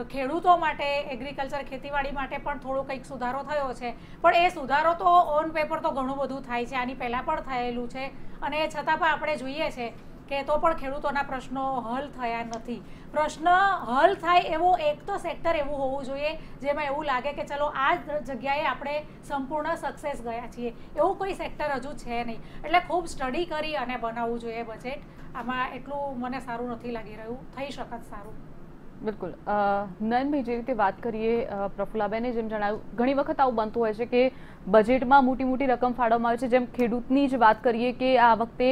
ખેડૂતો માટે એગ્રીકલ્ચર ખેતીવાડી માટે પણ થોડો કંઈક સુધારો થયો છે. પણ એ સુધારો તો ઓન પેપર તો ઘણું બધું થાય છે. આની પહેલાં પણ થયેલું છે. અને છતાં પણ આપણે જોઈએ છે કે તો પણ ખેડૂતોના પ્રશ્નો હલ થયા નથી. પ્રશ્ન હલ થાય એવો એક તો સેક્ટર એવું હોવું જોઈએ, જેમાં એવું લાગે કે ચલો આ જગ્યાએ આપણે સંપૂર્ણ સક્સેસ ગયા છીએ. એવું કોઈ સેક્ટર હજુ છે નહીં. એટલે ખૂબ સ્ટડી કરી અને બનાવવું જોઈએ બજેટ આમાં એટલું મને સારું નથી લાગી રહ્યું. થઈ શકત સારું. બિલકુલ. નયનભાઈ, જે રીતે વાત કરીએ પ્રફુલાબેને જેમ જણાવ્યું, ઘણી વખત આવું બનતું હોય છે કે બજેટમાં મોટી મોટી રકમ ફાળવવામાં આવે છે. જેમ ખેડૂતની જ વાત કરીએ કે આ વખતે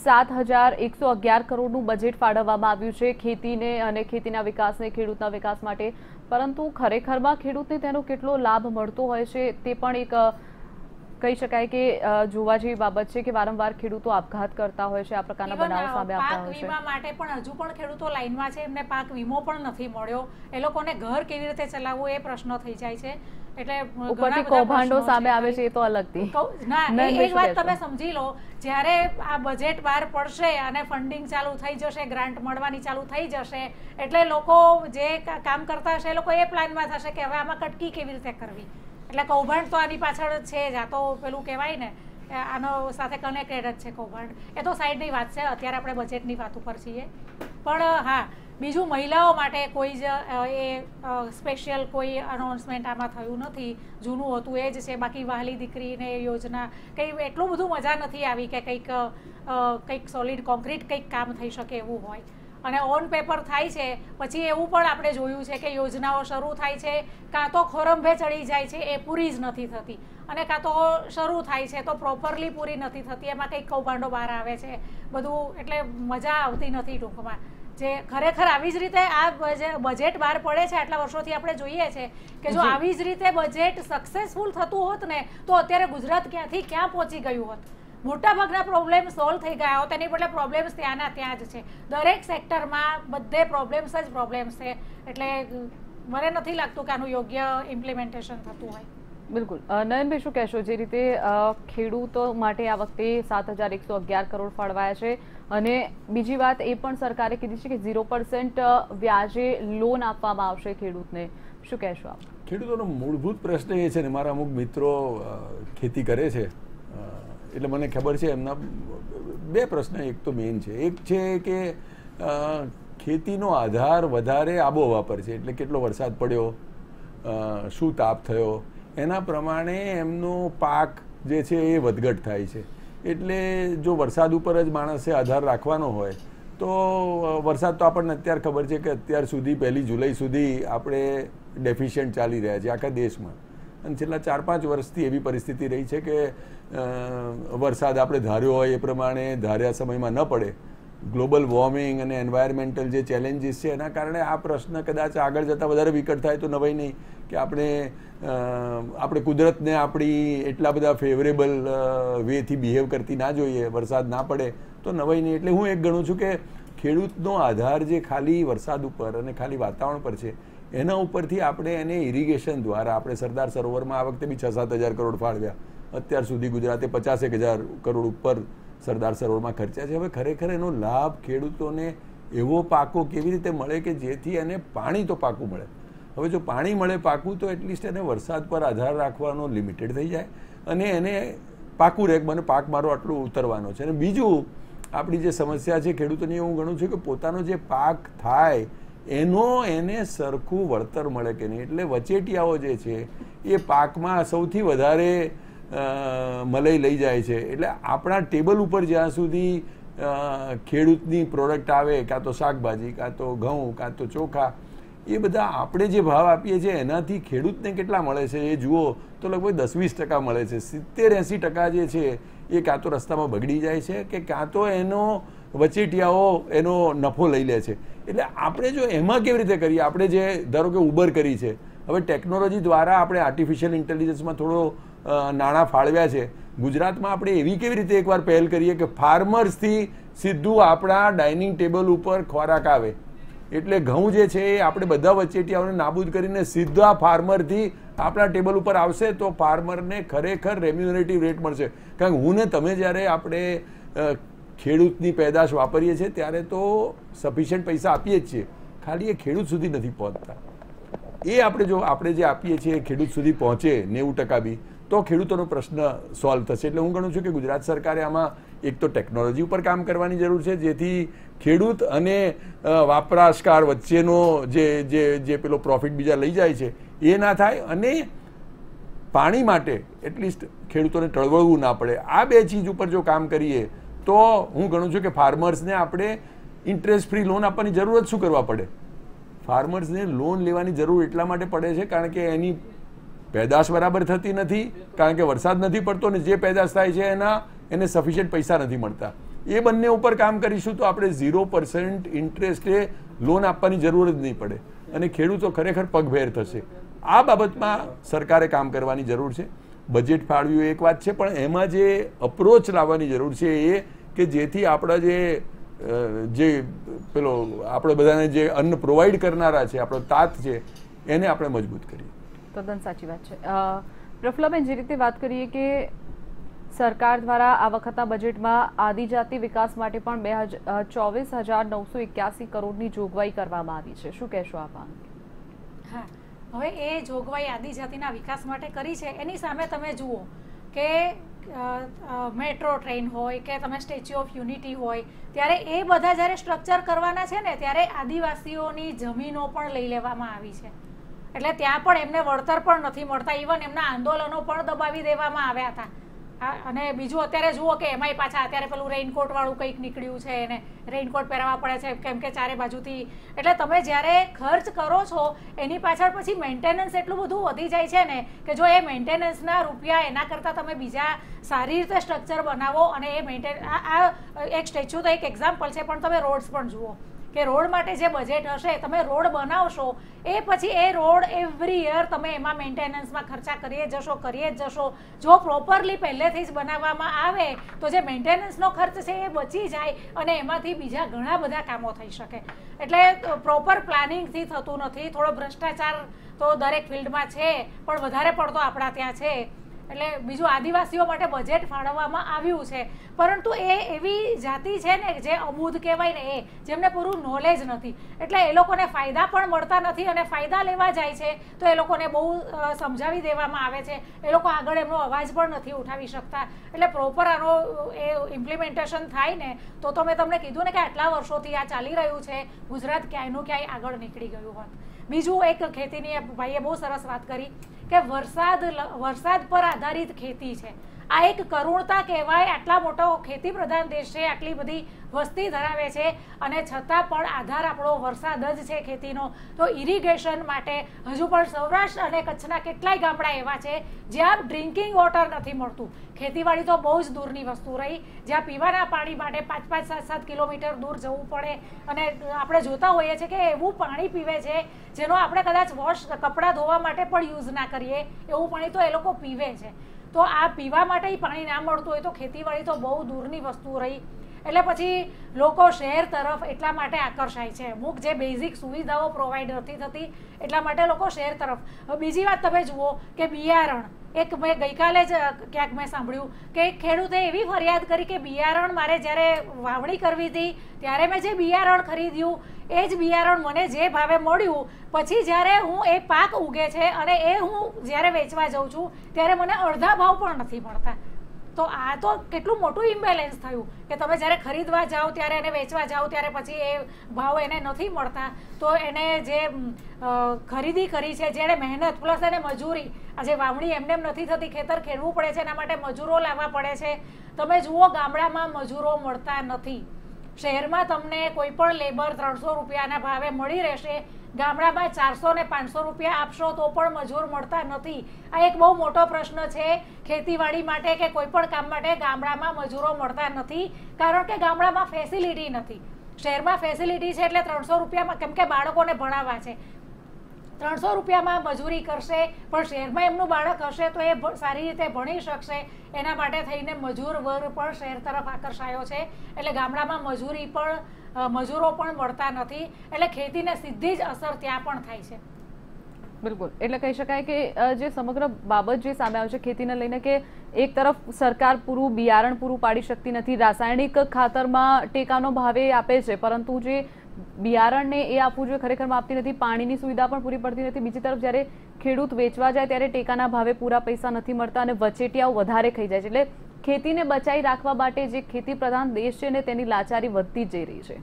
સાત હજાર એકસો અગિયાર કરોડનું બજેટ ફાળવવામાં આવ્યું છે ખેતીને અને ખેતીના વિકાસને ખેડૂતના વિકાસ માટે. પરંતુ ખરેખરમાં ખેડૂતને તેનો કેટલો લાભ મળતો હોય છે તે પણ એક કહી શકાય કે જોવા જેવી બાબત છે કે વારંવાર ખેડૂતો આપઘાત કરતા હોય છે આ પ્રકારના બનાવો સામે આવતા હોય છે. વીમા માટે પણ હજુ પણ ખેડૂતો લાઈનમાં છે એમને પાક વીમો પણ નથી મળ્યો. એ લોકોને ઘર કેવી રીતે ચલાવવું એ પ્રશ્ન થઈ જાય છે. એટલે ઉપરથી કૌભાંડો સામે આવે છે એ તો અલગથી. ના એક વાત તમે સમજી લો જ્યારે આ બજેટ બહાર પડશે અને ફંડિંગ ચાલુ થઈ જશે ગ્રાન્ટ મળવાની ચાલુ થઈ જશે એટલે લોકો જે કામ કરતા હશે એ લોકો એ પ્લાનમાં થશે કે હવે આમાં કટકી કેવી રીતે કરવી? એટલે કૌભાંડ તો આની પાછળ છે જ આ તો પેલું કહેવાય ને આનો સાથે કનેક્ટેડ જ છે કૌભાંડ. એ તો સાઈડની વાત છે, અત્યારે આપણે બજેટની વાત ઉપર છીએ. પણ, હા, બીજું મહિલાઓ માટે કોઈ જ એ સ્પેશિયલ કોઈ અનાઉન્સમેન્ટ આમાં થયું નથી. જૂનું હતું, એ જ છે. બાકી વહાલી દીકરીને યોજના, કંઈ એટલું બધું મજા નથી આવી કે કંઈક કંઈક સોલિડ કોન્ક્રીટ કંઈક કામ થઈ શકે એવું હોય. અને ઓન પેપર થાય છે. પછી એવું પણ આપણે જોયું છે કે યોજનાઓ શરૂ થાય છે. કાં તો ખોરંભે ચડી જાય છે એ પૂરી જ નથી થતી. અને કાં તો શરૂ થાય છે તો પ્રોપરલી પૂરી નથી થતી. એમાં કંઈક કૌભાંડો બહાર આવે છે. બધું એટલે મજા આવતી નથી ટૂંકમાં. જે ખરેખર આવી જ રીતે આ બજે- બજેટ બહાર પડે છે આટલા વર્ષોથી આપણે જોઈએ છે કે જો આવી જ રીતે બજેટ સક્સેસફુલ થતું હોત ને તો અત્યારે ગુજરાત ક્યાંથી ક્યાં પહોંચી ગયું હોત? મોટાભાગના પ્રોબ્લેમ સોલ્વ થઈ ગયા હોત એની બદલે પ્રોબ્લેમ્સ ત્યાંના ત્યાં જ છે. દરેક સેક્ટરમાં બધે પ્રોબ્લેમ્સ જ પ્રોબ્લેમ્સ છે. એટલે મને નથી લાગતું કે આનું યોગ્ય ઇમ્પ્લિમેન્ટેશન થતું હોય. બિલકુલ. નયનભાઈ શું કહેશો? જે રીતે ખેડૂતો માટે આ વખતે સાત હજાર એકસો અગિયાર કરોડ ફાળવાયા છે. અને બીજી વાત એ પણ સરકારે કીધી છે કે ઝીરો પર્સન્ટ વ્યાજે લોન આપવામાં આવશે ખેડૂતને. શું કહેશો આપ? ખેડૂતોનો મૂળભૂત પ્રશ્ન એ છે ને મારા અમુક મિત્રો ખેતી કરે છે. એટલે મને ખબર છે, એમના બે પ્રશ્ન, એક તો મેઇન છે. એક છે કે ખેતીનો આધાર વધારે આબોહવા પર છે, એટલે કેટલો વરસાદ પડ્યો શું તાપ થયો, એના પ્રમાણે એમનો પાક જે છે એ વધઘટ થાય છે. એટલે જો વરસાદ ઉપર જ માણસે આધાર રાખવાનો હોય, તો વરસાદ તો આપણને અત્યારે ખબર છે કે અત્યાર સુધી, પહેલી જુલાઈ સુધી આપણે ડેફિશિયન્ટ ચાલી રહ્યા છે આખા દેશમાં. અને છેલ્લા ચાર પાંચ વર્ષથી એવી પરિસ્થિતિ રહી છે કે વરસાદ આપણે ધાર્યો હોય એ પ્રમાણે ધાર્યા સમયમાં ન પડે. ગ્લોબલ વોર્મિંગ અને એન્વાયરમેન્ટલ જે ચેલેન્જીસ છે એના કારણે આ પ્રશ્ન કદાચ આગળ જતાં વધારે વિકટ થાય તો નવાઈ નહીં કે આપણે આપણે કુદરતને આપણી એટલા બધા ફેવરેબલ વેથી બિહેવ કરતી ના જોઈએ, વરસાદ ના પડે તો નવાઈ નહીં. એટલે હું એક ગણું છું કે ખેડૂતનો આધાર જે ખાલી વરસાદ ઉપર અને ખાલી વાતાવરણ પર છે, એના ઉપરથી આપણે એને ઇરિગેશન દ્વારા, આપણે સરદાર સરોવરમાં આ વખતે બી છ સાત હજાર કરોડ ફાળવ્યા. અત્યાર સુધી ગુજરાતે પચાસેક હજાર કરોડ ઉપર સરદાર સરોવરમાં ખર્ચ્યા છે. હવે ખરેખર એનો લાભ ખેડૂતોને એવો પાકો કેવી રીતે મળે કે જેથી એને પાણી તો પાકું મળે? હવે જો પાણી મળે પાકું, તો એટલીસ્ટ એને વરસાદ પર આધાર રાખવાનો લિમિટેડ થઈ જાય અને એને પાકું રહે. મને પાક મારો આટલું ઉતરવાનો છે. અને બીજું, આપણી જે સમસ્યા છે ખેડૂતોની હું ગણું છું કે પોતાનો જે પાક થાય, એનો એને સરખું વળતર મળે કે નહીં? એટલે વચેટિયાઓ જે છે, એ પાકમાં સૌથી વધારે મલાઈ લઈ જાય છે. એટલે આપણા ટેબલ ઉપર જ્યાં સુધી ખેડૂતની પ્રોડક્ટ આવે, કાં તો શાકભાજી, કાં તો ઘઉં, કાં તો ચોખા, એ બધા આપણે જે ભાવ આપીએ છીએ, એનાથી ખેડૂતને કેટલા મળે છે? એ જુઓ, તો લગભગ દસ વીસ ટકા મળે છે. સિત્તેર એંસી ટકા જે છે, એ કાં તો રસ્તામાં બગડી જાય છે કે કાં તો એનો વચેટિયાઓ એનો નફો લઈ લે છે. એટલે આપણે જો એમાં કેવી રીતે કરીએ? આપણે જે ધારો કે ઉબર કરી છે. હવે ટેકનોલોજી દ્વારા આપણે આર્ટિફિશિયલ ઇન્ટેલિજન્સમાં થોડો નાણાં ફાળવ્યા છે. ગુજરાતમાં આપણે એવી કેવી રીતે એકવાર પહેલ કરીએ કે ફાર્મર્સથી સીધું આપણા ડાઇનિંગ ટેબલ ઉપર ખોરાક આવે? એટલે ઘઉં જે છે એ આપણે બધા વચેટિયાઓને નાબૂદ કરીને સીધા ફાર્મરથી આપણા ટેબલ ઉપર આવશે તો ફાર્મરને ખરેખર રેમ્યુનરેટિવ રેટ મળશે. કારણ કે હું ને તમે જ્યારે આપણે ખેડૂતની પેદાશ વાપરીએ છીએ ત્યારે તો સફિશિયન્ટ પૈસા આપીએ જ છીએ. ખાલી એ ખેડૂત સુધી નથી પહોંચતા. એ આપણે જો, આપણે જે આપીએ છીએ એ ખેડૂત સુધી પહોંચે નેવું ટકા બી તો ખેડૂતોનો પ્રશ્ન સોલ્વ થશે. એટલે હું ગણું છું કે ગુજરાત સરકારે આમાં એક તો ટેકનોલોજી ઉપર કામ કરવાની જરૂર છે, જેથી ખેડૂત અને વપરાશકાર વચ્ચેનો જે જે જે પેલો પ્રોફિટ બીજા લઈ જાય છે, એ ના થાય અને પાણી માટે એટલીસ્ટ ખેડૂતોને ટળવળવું ના પડે. આ બે ચીજ ઉપર જો કામ કરીએ, તો હું ગણું છું કે ફાર્મર્સને આપણે ઇન્ટરેસ્ટ ફ્રી લોન આપવાની જરૂર જ શું કરવા પડે? ફાર્મર્સને લોન લેવાની જરૂર એટલા માટે પડે છે, કારણ કે એની પેદાશ બરાબર થતી નથી, કારણ કે વરસાદ નથી પડતો ને જે પેદાશ થાય છે એના, એને સફિશિયન્ટ પૈસા નથી મળતા. એ બંને ઉપર કામ કરીશું તો આપણે ઝીરો પર્સન્ટ ઇન્ટરેસ્ટે લોન આપવાની જરૂર જ નહીં પડે. અને ખેડૂતો ખરેખર પગભેર થશે. આ બાબતમાં સરકારે કામ કરવાની જરૂર છે. બજેટ ફાળવ્યું એક વાત છે, પણ એમાં જે અપ્રોચ લાવવાની જરૂર છે એ કે જેથી આપણા જે જે પેલો, આપણે બધાને જે અન્ન પ્રોવાઈડ કરનારા છે, આપણો તાત છે, એને આપણે મજબૂત કરીએ. તદ્દન સાચી વાત છે. પ્રફુલ્લાબેન, જે રીતે વાત કરીએ કે સરકાર દ્વારા આ વખતના બજેટમાં આદિજાતિ વિકાસ માટે પણ બે હજાર ચોવીસ હજાર નવસો એક્યાસી કરોડની જોગવાઈ કરવામાં આવી છે. શું કહેશો આપ અંગે હા. હવે એ જોગવાઈ આદિજાતિના વિકાસ માટે કરી છે. એની સામે તમે જુઓ કે મેટ્રો ટ્રેન હોય કે તમે સ્ટેચ્યુ ઓફ યુનિટી હોય, ત્યારે એ બધા જ્યારે સ્ટ્રક્ચર કરવાના છે ને, ત્યારે આદિવાસીઓની જમીનો પણ લઈ લેવામાં આવી છે. એટલે ત્યાં પણ એમને વળતર પણ નથી મળતા. ઇવન એમના આંદોલનો પણ દબાવી દેવામાં આવ્યા હતા. અને બીજું અત્યારે જુઓ કે એમાંય પાછા અત્યારે પેલું રેઇનકોટ વાળું કંઈક નીકળ્યું છે એને રેઇનકોટ પહેરાવવા પડે છે, કેમ કે ચારે બાજુથી. એટલે તમે જ્યારે ખર્ચ કરો છો, એની પાછળ પછી મેન્ટેનન્સ એટલું બધું વધી જાય છે ને કે જો એ મેન્ટેનન્સના રૂપિયા એના કરતાં તમે બીજા સારી રીતે સ્ટ્રક્ચર બનાવો અને એ મેન્ટેન આ એક સ્ટેચ્યુ તો એક એક્ઝામ્પલ છે, પણ તમે રોડ્સ પણ જુઓ. કે રોડ માટે જે બજેટ હશે, તમે રોડ બનાવશો, એ પછી એ રોડ એવરી યર તમે એમાં મેન્ટેનન્સમાં ખર્ચા કરીએ જશો, કરીએ જ જશો. જો પ્રોપરલી પહેલેથી જ બનાવવામાં આવે, તો જે મેન્ટેનન્સનો ખર્ચ છે એ બચી જાય અને એમાંથી બીજા ઘણા બધા કામો થઈ શકે. એટલે પ્રોપર પ્લાનિંગથી થતું નથી. થોડો ભ્રષ્ટાચાર તો દરેક ફિલ્ડમાં છે, પણ વધારે પડતો આપણા ત્યાં છે. એટલે બીજું આદિવાસીઓ માટે બજેટ ફાળવવામાં આવ્યું છે. પરંતુ એ એવી જાતિ છે ને જે અબૂધ કહેવાય ને એ, જેમને પૂરું નોલેજ નથી. એટલે એ લોકોને ફાયદા પણ મળતા નથી અને ફાયદા લેવા જાય છે, તો એ લોકોને બહુ સમજાવી દેવામાં આવે છે. એ લોકો આગળ એમનો અવાજ પણ નથી ઉઠાવી શકતા. એટલે પ્રોપર આનો, એ ઇમ્પ્લિમેન્ટેશન થાય ને, તો તો મેં તમને કીધું ને કે આટલા વર્ષોથી આ ચાલી રહ્યું છે. ગુજરાત ક્યાંયનું ક્યાંય આગળ નીકળી ગયું હોત. બીજું એક ખેતીની ભાઈએ બહુ સરસ વાત કરી કે વરસાદ વરસાદ પર આધારિત ખેતી છે. આ એક કરુણતા કહેવાય. આટલા મોટો ખેતી પ્રધાન દેશ છે, આટલી બધી વસ્તી ધરાવે છે અને છતાં પણ આધાર આપણો વરસાદ જ છે ખેતીનો. તો ઇરિગેશન માટે હજુ પણ સૌરાષ્ટ્ર અને કચ્છના કેટલાય ગામડા એવા છે જ્યાં ડ્રિંકિંગ વોટર નથી મળતું. ખેતીવાડી તો બહુ જ દૂરની વસ્તુ રહી. જ્યાં પીવાના પાણી માટે પાંચ પાંચ સાત સાત કિલોમીટર દૂર જવું પડે અને આપણે જોતા હોઈએ છીએ કે એવું પાણી પીવે છે જેનો આપણે કદાચ વોશ કપડાં ધોવા માટે પણ યુઝ ના કરીએ. એવું પાણી તો એ લોકો પીવે છે. તો આ પીવા માટે પાણી ના મળતું હોય તો ખેતીવાડી તો બહુ દૂરની વસ્તુ રહી. એટલે પછી લોકો શહેર તરફ એટલા માટે આકર્ષાય છે. અમુક જે બેઝિક સુવિધાઓ પ્રોવાઈડ નથી થતી, એટલા માટે લોકો શહેર તરફ. બીજી વાત તમે જુઓ કે બિયારણ. એક મેં ગઈકાલે જ ક્યાંક મેં સાંભળ્યું કે ખેડૂતે એવી ફરિયાદ કરી કે બિયારણ મારે જ્યારે વાવણી કરવી હતી, ત્યારે મેં જે બિયારણ ખરીદ્યું, એ જ બિયારણ મને જે ભાવે મળ્યું. પછી જ્યારે હું એ પાક ઉગે છે અને એ હું જ્યારે વેચવા જાઉં છું, ત્યારે મને અડધા ભાવ પણ નથી મળતા. તો આ તો કેટલું મોટું ઇમ્બેલેન્સ થયું કે તમે જ્યારે ખરીદવા જાઓ ત્યારે એને વેચવા જાઓ ત્યારે પછી એ ભાવ એને નથી મળતા. તો એને જે ખરીદી કરી છે, જેણે મહેનત પ્લસ એને મજૂરી આજે વાવણી એમને એમ નથી થતી, ખેતર ખેડવું પડે છે, એના માટે મજૂરો લાવવા પડે છે. તમે જુઓ ગામડામાં મજૂરો મળતા નથી. શહેરમાં તમને કોઈ પણ લેબર ત્રણસો રૂપિયાના ભાવે મળી રહેશે ગામડામાં ચારસો ને પાંચસો રૂપિયા આપશો તો પણ મજૂર મળતા નથી. આ એક બહુ મોટો પ્રશ્ન છે ખેતીવાડી માટે કે કોઈ પણ કામ માટે ગામડામાં મજૂરો મળતા નથી, કારણ કે ગામડામાં ફેસિલિટી નથી. શહેરમાં ફેસિલિટી છે એટલે ત્રણસો રૂપિયામાં, કેમ કે બાળકોને ભણાવવા છે. ત્રણસો રૂપિયામાં મજૂરી કરશે, પણ શહેરમાં એમનું બાળક હશે તો એ સારી રીતે ભણી શકશે. એના માટે થઈને મજૂર વર્ગ પણ શહેર તરફ આકર્ષાયો છે. એટલે ગામડામાં મજૂરી પણ મજૂરો પણ મળતા નથી. એટલે ખેતીને સીધી જ અસર ત્યાં પણ થાય છે. બિલકુલ. એટલે કહી શકાય કે જે સમગ્ર બાબત જે સામે આવે છે, ખેતીને લઈને કે એક તરફ સરકાર પૂરું બિયારણ પૂરું પાડી શકતી નથી, રાસાયણિક ખાતરમાં ટેકાનો ભાવે આપે છે, પરંતુ જે બિયારણને એ આપવું જોઈએ ખરેખરમાં આપતી નથી, પાણીની સુવિધા પણ પૂરી પડતી નથી. બીજી તરફ જ્યારે ખેડૂત વેચવા જાય ત્યારે ટેકાના ભાવે પૂરા પૈસા નથી મળતા અને વચેટિયાઓ વધારે ખાઈ જાય છે. એટલે ખેતીને બચાવી રાખવા માટે જે ખેતી પ્રધાન દેશ છે ને તેની લાચારી વધતી જઈ રહી છે.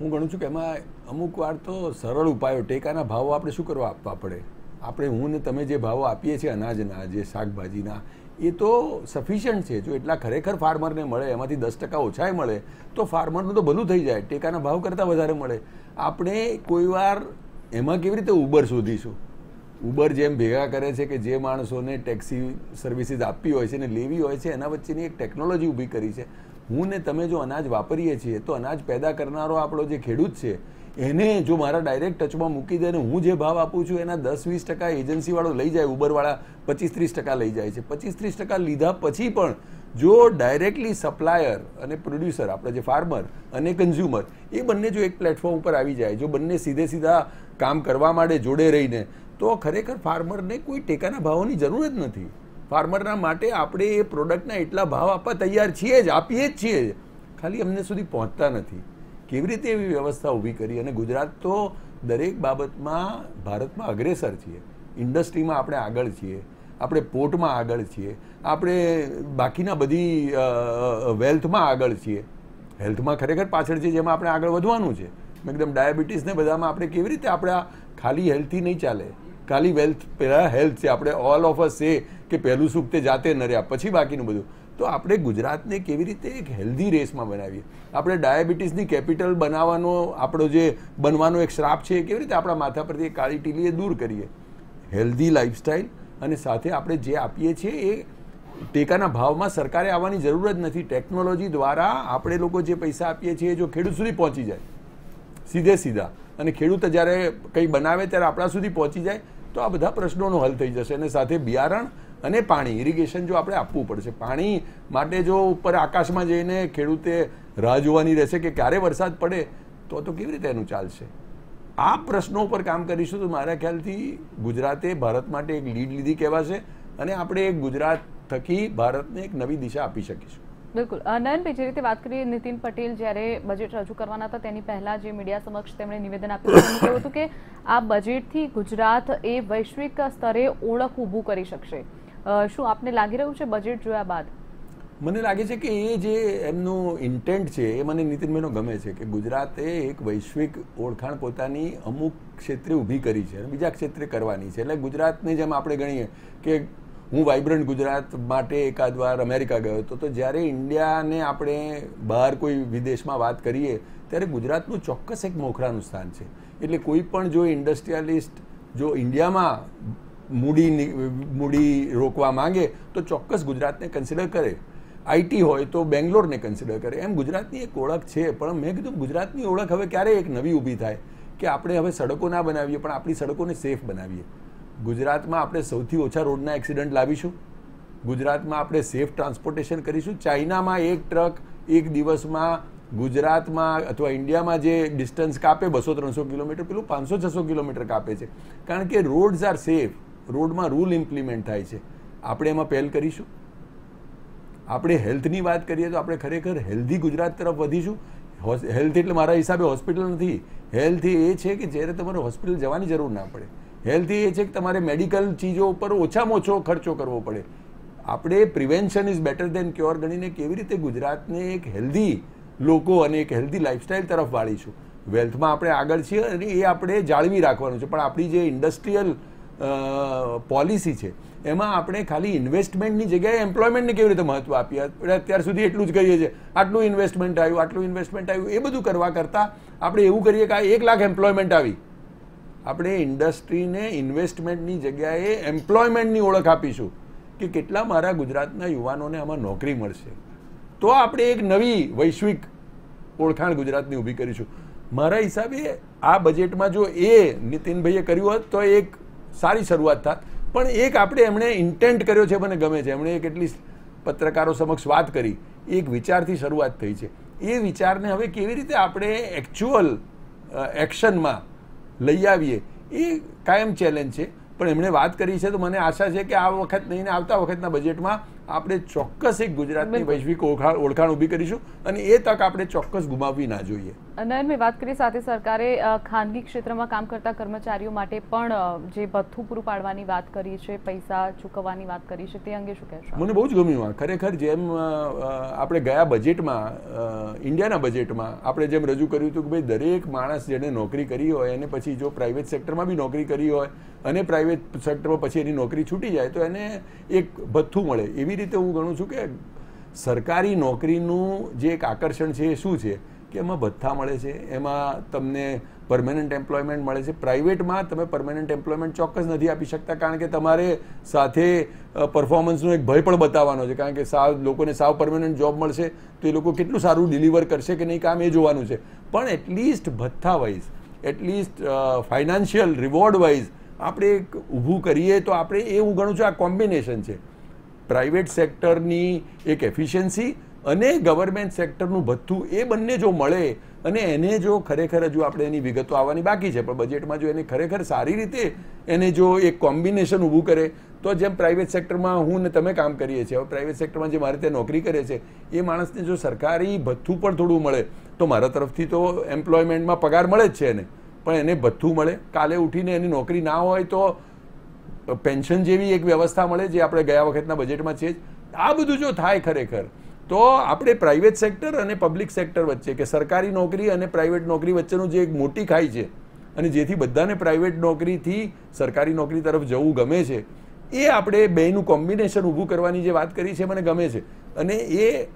હું ગણું છું કે એમાં અમુક વાર તો સરળ ઉપાયો, ટેકાના ભાવો આપણે શું કરવા આપવા પડે? આપણે હું ને તમે જે ભાવો આપીએ છીએ અનાજના, જે શાકભાજીના, એ તો સફિશિયન્ટ છે. જો એટલા ખરેખર ફાર્મરને મળે, એમાંથી દસ ટકા ઓછાય મળે, તો ફાર્મરનું તો ભલું થઈ જાય. ટેકાના ભાવ કરતાં વધારે મળે. આપણે કોઈ વાર એમાં કેવી રીતે ઉબર શોધીશું? ઉબર જેમ ભેગા કરે છે કે જે માણસોને ટેક્સી સર્વિસીસ આપવી હોય છે ને લેવી હોય છે, એના વચ્ચેની એક ટેકનોલોજી ઊભી કરી છે. હું ને તમે જો અનાજ વાપરીએ છીએ, તો અનાજ પેદા કરનારો આપણો જે ખેડૂત છે, એને જો મારા ડાયરેક્ટ ટચમાં મૂકી દે હું જે ભાવ આપું છું, એના દસ વીસ ટકા એજન્સીવાળો લઈ જાય, ઉબરવાળા પચીસ ત્રીસ ટકા લઈ જાય છે. પચીસ ત્રીસ ટકા લીધા પછી પણ જો ડાયરેક્ટલી સપ્લાયર અને પ્રોડ્યુસર, આપણે જે ફાર્મર અને કન્ઝ્યુમર, એ બંને જો એક પ્લેટફોર્મ ઉપર આવી જાય, જો બંને સીધે સીધા કામ કરવા માટે જોડે રહીને તો ખરેખર ફાર્મરને કોઈ ટેકાના ભાવોની જરૂર જ નથી. ફાર્મરના માટે આપણે એ પ્રોડક્ટના એટલા ભાવ આપવા તૈયાર છીએ જ, આપીએ જ છીએ. ખાલી અમને સુધી પહોંચતા નથી. કેવી રીતે એવી વ્યવસ્થા ઊભી કરી? અને ગુજરાત તો દરેક બાબતમાં ભારતમાં અગ્રેસર છીએ. ઇન્ડસ્ટ્રીમાં આપણે આગળ છીએ. આપણે પોર્ટમાં આગળ છીએ. આપણે બાકીના બધી વેલ્થમાં આગળ છીએ. હેલ્થમાં ખરેખર પાછળ છે જેમાં આપણે આગળ વધવાનું છે. એકદમ ડાયાબિટીસને બધામાં આપણે કેવી રીતે આપણા ખાલી હેલ્થથી નહીં ચાલે? ખાલી વેલ્થ પહેલાં હેલ્થ છે. આપણે ઓલ ઓફ અસ છે કે પહેલું સુખ તે જાતે નર્યા, પછી બાકીનું બધું. તો આપણે ગુજરાતને કેવી રીતે એક હેલ્ધી રેસમાં બનાવીએ? આપણે ડાયાબિટીસની કેપિટલ બનાવવાનો, આપણો જે બનવાનો એક શ્રાપ છે એ કેવી રીતે આપણા માથા પરથી એ કાળી ટીલીએ દૂર કરીએ? હેલ્ધી લાઈફસ્ટાઈલ અને સાથે આપણે જે આપીએ છીએ એ ટેકાના ભાવમાં સરકારે આવવાની જરૂર જ નથી. ટેકનોલોજી દ્વારા આપણે લોકો જે પૈસા આપીએ છીએ જો ખેડૂત સુધી પહોંચી જાય, સીધે સીધા. અને ખેડૂત જ્યારે કંઈ બનાવે ત્યારે આપણા સુધી પહોંચી જાય તો આ બધા પ્રશ્નોનો હલ થઈ જશે અને સાથે બિયારણ અને પાણી ઇરિગેશન જો આપણે આપવું પડશે. પાણી માટે જો ઉપર આકાશમાં જઈને ખેડૂતે રાહ જોવાની રહેશે કે ક્યારે વરસાદ પડે, તો તો કેવી રીતે એનું ચાલશે? આ પ્રશ્નો ઉપર કામ કરીશું તો મારા ખ્યાલથી ગુજરાતે ભારત માટે એક લીડ લીધી કહેવાશે અને આપણે એક ગુજરાત થકી ભારતને એક નવી દિશા આપી શકીશું. બિલકુલ. નયનભાઈ જે રીતે વાત કરીએ નીતિન પટેલ જ્યારે બજેટ રજૂ કરવાના હતા, તેની પહેલા જે મીડિયા સમક્ષ તેમણે નિવેદન આપ્યું કહ્યું હતું કે આ બજેટથી ગુજરાત એ વૈશ્વિક સ્તરે ઓળખ ઊભું કરી શકશે. શું આપને લાગી રહ્યું છે બજેટ જોયા બાદ? મને લાગે છે કે એ જે એમનું ઇન્ટેન્ટ છે, એ મને નીતિનભાઈનો ગમે છે કે ગુજરાતે એક વૈશ્વિક ઓળખાણ પોતાની અમુક ક્ષેત્રે ઊભી કરી છે અને બીજા ક્ષેત્રે કરવાની છે. એટલે ગુજરાતની જેમ આપણે ગણીએ કે હું વાઇબ્રન્ટ ગુજરાત માટે એકાદ વાર અમેરિકા ગયો હતો, તો જ્યારે ઇન્ડિયાને આપણે બહાર કોઈ વિદેશમાં વાત કરીએ, ત્યારે ગુજરાતનું ચોક્કસ એક મોખરાનું સ્થાન છે. એટલે કોઈ પણ જો ઇન્ડસ્ટ્રીયાલિસ્ટ જો ઇન્ડિયામાં મૂડી મૂડી રોકવા માંગે, તો ચોક્કસ ગુજરાતને કન્સિડર કરે. આઈટી હોય તો બેંગ્લોરને કન્સિડર કરે. એમ ગુજરાતની એક ઓળખ છે, પણ મેં કીધું ગુજરાતની ઓળખ હવે ક્યારે એક નવી ઊભી થાય? કે આપણે હવે સડકો ના બનાવીએ, પણ આપણી સડકોને સેફ બનાવીએ. ગુજરાતમાં આપણે સૌથી ઓછા રોડના એક્સિડન્ટ લાવીશું. ગુજરાતમાં આપણે સેફ ટ્રાન્સપોર્ટેશન કરીશું. ચાઇનામાં એક ટ્રક એક દિવસમાં ગુજરાતમાં અથવા ઇન્ડિયામાં જે ડિસ્ટન્સ કાપે, બસો ત્રણસો કિલોમીટર, પેલું પાંચસો છસો કિલોમીટર કાપે છે. કારણ કે રોડ્સ આર સેફ. રોડમાં રૂલ ઇમ્પ્લિમેન્ટ થાય છે. આપણે એમાં પહેલ કરીશું. આપણે હેલ્થની વાત કરીએ તો આપણે ખરેખર હેલ્ધી ગુજરાત તરફ વધીશું. હેલ્થ એટલે મારા હિસાબે હોસ્પિટલ નથી. હેલ્થ એ છે કે જ્યારે તમારે હોસ્પિટલ જવાની જરૂર ના પડે. હેલ્થ એ છે કે તમારે મેડિકલ ચીજો ઉપર ઓછામાં ઓછો ખર્ચો કરવો પડે. આપણે prevention is better than cure ગણીને કેવી રીતે ગુજરાતને એક હેલ્ધી લોકો અને એક હેલ્ધી લાઇફસ્ટાઇલ તરફ વાળીશું વેલ્થમાં આપણે આગળ છીએ અને એ આપણે જાળવી રાખવાનું છે. પણ આપણી જે ઇન્ડસ્ટ્રીયલ પોલિસી છે, એમાં આપણે ખાલી ઇન્વેસ્ટમેન્ટની જગ્યાએ એમ્પ્લોયમેન્ટને કેવી રીતે મહત્વ આપીએ? આપણે અત્યાર સુધી એટલું જ કરીએ છીએ. આટલું ઇન્વેસ્ટમેન્ટ આવ્યું, આટલું ઇન્વેસ્ટમેન્ટ આવ્યું, એ બધું કરવા કરતાં આપણે એવું કરીએ કે આ એક લાખ એમ્પ્લોયમેન્ટ આવી. આપણે ઇન્ડસ્ટ્રીને ઇન્વેસ્ટમેન્ટની જગ્યાએ એમ્પ્લોયમેન્ટની ઓળખ આપીશું કે કેટલા મારા ગુજરાતના યુવાનોને આમાં નોકરી મળશે. તો આપણે એક નવી વૈશ્વિક ઓળખાણ ગુજરાતની ઊભી કરીશું. મારા હિસાબે આ બજેટમાં જો એ નીતિનભાઈએ કર્યું હોત તો એક સારી શરૂઆત થાત. પણ એક આપણે એમણે ઇન્ટેન્ટ કર્યો છે મને ગમે છે. એમણે એક એટલી પત્રકારો સમક્ષ વાત કરી. એક વિચારથી શરૂઆત થઈ છે. એ વિચારને હવે કેવી રીતે આપણે એકચ્યુઅલ એક્શનમાં લઈ આવીએ. એ કાયમ ચેલેન્જ છે. પણ એમણે વાત કરી છે તો મને આશા છે કે આ વખત નહીં ને આવતા વખતના બજેટમાં આપણે ચોક્કસ એક ગુજરાતની વૈશ્વિક ઓળખાણ ઓળખાણ ઊભી કરીશું અને એ તક આપણે ચોક્કસ ગુમાવવી ના જોઈએ. નયનભાઈ વાત કરી સાથે સરકારે ખાનગી ક્ષેત્રમાં કામ કરતા કર્મચારીઓ માટે પણ જે ભથ્થું પૂરું પાડવાની વાત કરી છે, પૈસા ચૂકવવાની વાત કરી છે, તે અંગે શું કહેશો મને બહુ જ ગમ્યું ખરેખર જેમ આપણે ગયા બજેટમાં ઇન્ડિયાના બજેટમાં આપણે જેમ રજૂ કર્યું હતું કે ભાઈ દરેક માણસ જેને નોકરી કરી હોય અને પછી જો પ્રાઇવેટ સેક્ટરમાં બી નોકરી કરી હોય, અને પ્રાઇવેટ સેક્ટરમાં પછી એની નોકરી છૂટી જાય, તો એને એક ભથ્થું મળે. એવી રીતે હું ગણું છું કે સરકારી નોકરીનું જે એક આકર્ષણ છે એ શું છે? કે એમાં ભથ્થા મળે છે, એમાં તમને પરમેનન્ટ એમ્પ્લોયમેન્ટ મળે છે. પ્રાઇવેટમાં તમે પરમેનન્ટ એમ્પ્લોયમેન્ટ ચોક્કસ નથી આપી શકતા, કારણ કે તમારે સાથે પરફોર્મન્સનો એક ભય પણ બતાવવાનો છે. કારણ કે સાવ, લોકોને સાવ પરમેનન્ટ જોબ મળશે તો એ લોકો કેટલું સારું ડિલિવર કરશે કે નહીં, કામ એ જોવાનું છે. પણ at least ભથ્થા wise at least financial reward wise આપણે એક ઊભું કરીએ તો આપણે એ હું ગણું છું આ કોમ્બિનેશન છે. પ્રાઇવેટ સેક્ટરની એક એફિશિયન્સી અને ગવર્મેન્ટ સેક્ટરનું ભથ્થું એ બંને જો મળે અને એને જો ખરેખર હજુ આપણે એની વિગતો આવવાની બાકી છે, પણ બજેટમાં જો એને ખરેખર સારી રીતે એને જો એક કોમ્બિનેશન ઊભું કરે, તો જેમ પ્રાઇવેટ સેક્ટરમાં હું ને તમે કામ કરીએ છીએ, હવે પ્રાઇવેટ સેક્ટરમાં જે મારે ત્યાં નોકરી કરે છે, એ માણસને જો સરકારી ભથ્થું પણ થોડું મળે, તો મારા તરફથી તો એમ્પ્લોયમેન્ટમાં પગાર મળે જ છે એને. પણ એને ભથ્થું મળે, કાલે ઉઠીને એની નોકરી ના હોય તો પેન્શન જેવી એક વ્યવસ્થા મળે જે આપણે ગયા વખતના બજેટમાં છે આ બધું જો થાય ખરેખર તો આપણે પ્રાઇવેટ સેક્ટર અને પબ્લિક સેક્ટર વચ્ચે કે સરકારી નોકરી અને પ્રાઇવેટ નોકરી વચ્ચેનું જે એક મોટી ખાઈ છે અને જેથી બધાને પ્રાઇવેટ નોકરીથી સરકારી નોકરી તરફ જવું ગમે છે એ આપણે બેનું કોમ્બિનેશન ઊભું કરવાની જે વાત કરી છે મને ગમે છે. અને એ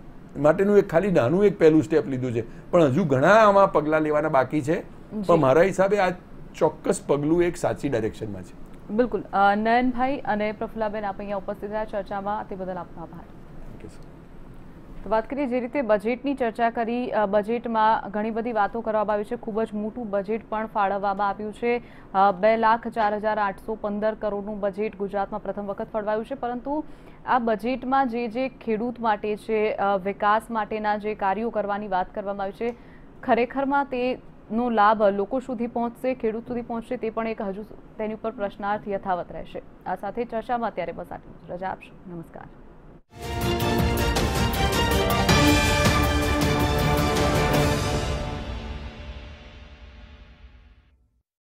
માટેનું એક ખાલી નાનું એક પહેલું સ્ટેપ લીધું છે. પણ હજુ ઘણા આમાં પગલાં લેવાના બાકી છે. પણ મારા હિસાબે આ ચોક્કસ પગલું એક સાચી ડાયરેક્શનમાં છે. બિલકુલ. નયનભાઈ અને પ્રફુલ્લાબેન આપ અહીંયા ઉપસ્થિત રહ્યા. ચર્ચામાં તે બદલ આપનો આભાર. Thank you sir. તો વાત કરીએ જે રીતે બજેટની ચર્ચા કરી બજેટમાં ઘણી બધી વાતો કરવામાં આવી છે. ખૂબ જ મોટું બજેટ પણ ફાળવવામાં આવ્યું છે. બે લાખ ચાર હજાર આઠસો પંદર કરોડનું બજેટ ગુજરાતમાં પ્રથમ વખત ફળવાયું છે. પરંતુ આ બજેટમાં જે જે ખેડૂત માટે છે વિકાસ માટેના જે કાર્યો કરવાની વાત કરવામાં આવી છે, ખરેખરમાં તેનો લાભ લોકો સુધી પહોંચશે, ખેડૂત સુધી પહોંચશે, તે પણ એક હજુ તેની ઉપર પ્રશ્નાર્થ યથાવત રહેશે. આ સાથે ચર્ચામાં અત્યારે બસ આટલું રજા આપશો. નમસ્કાર.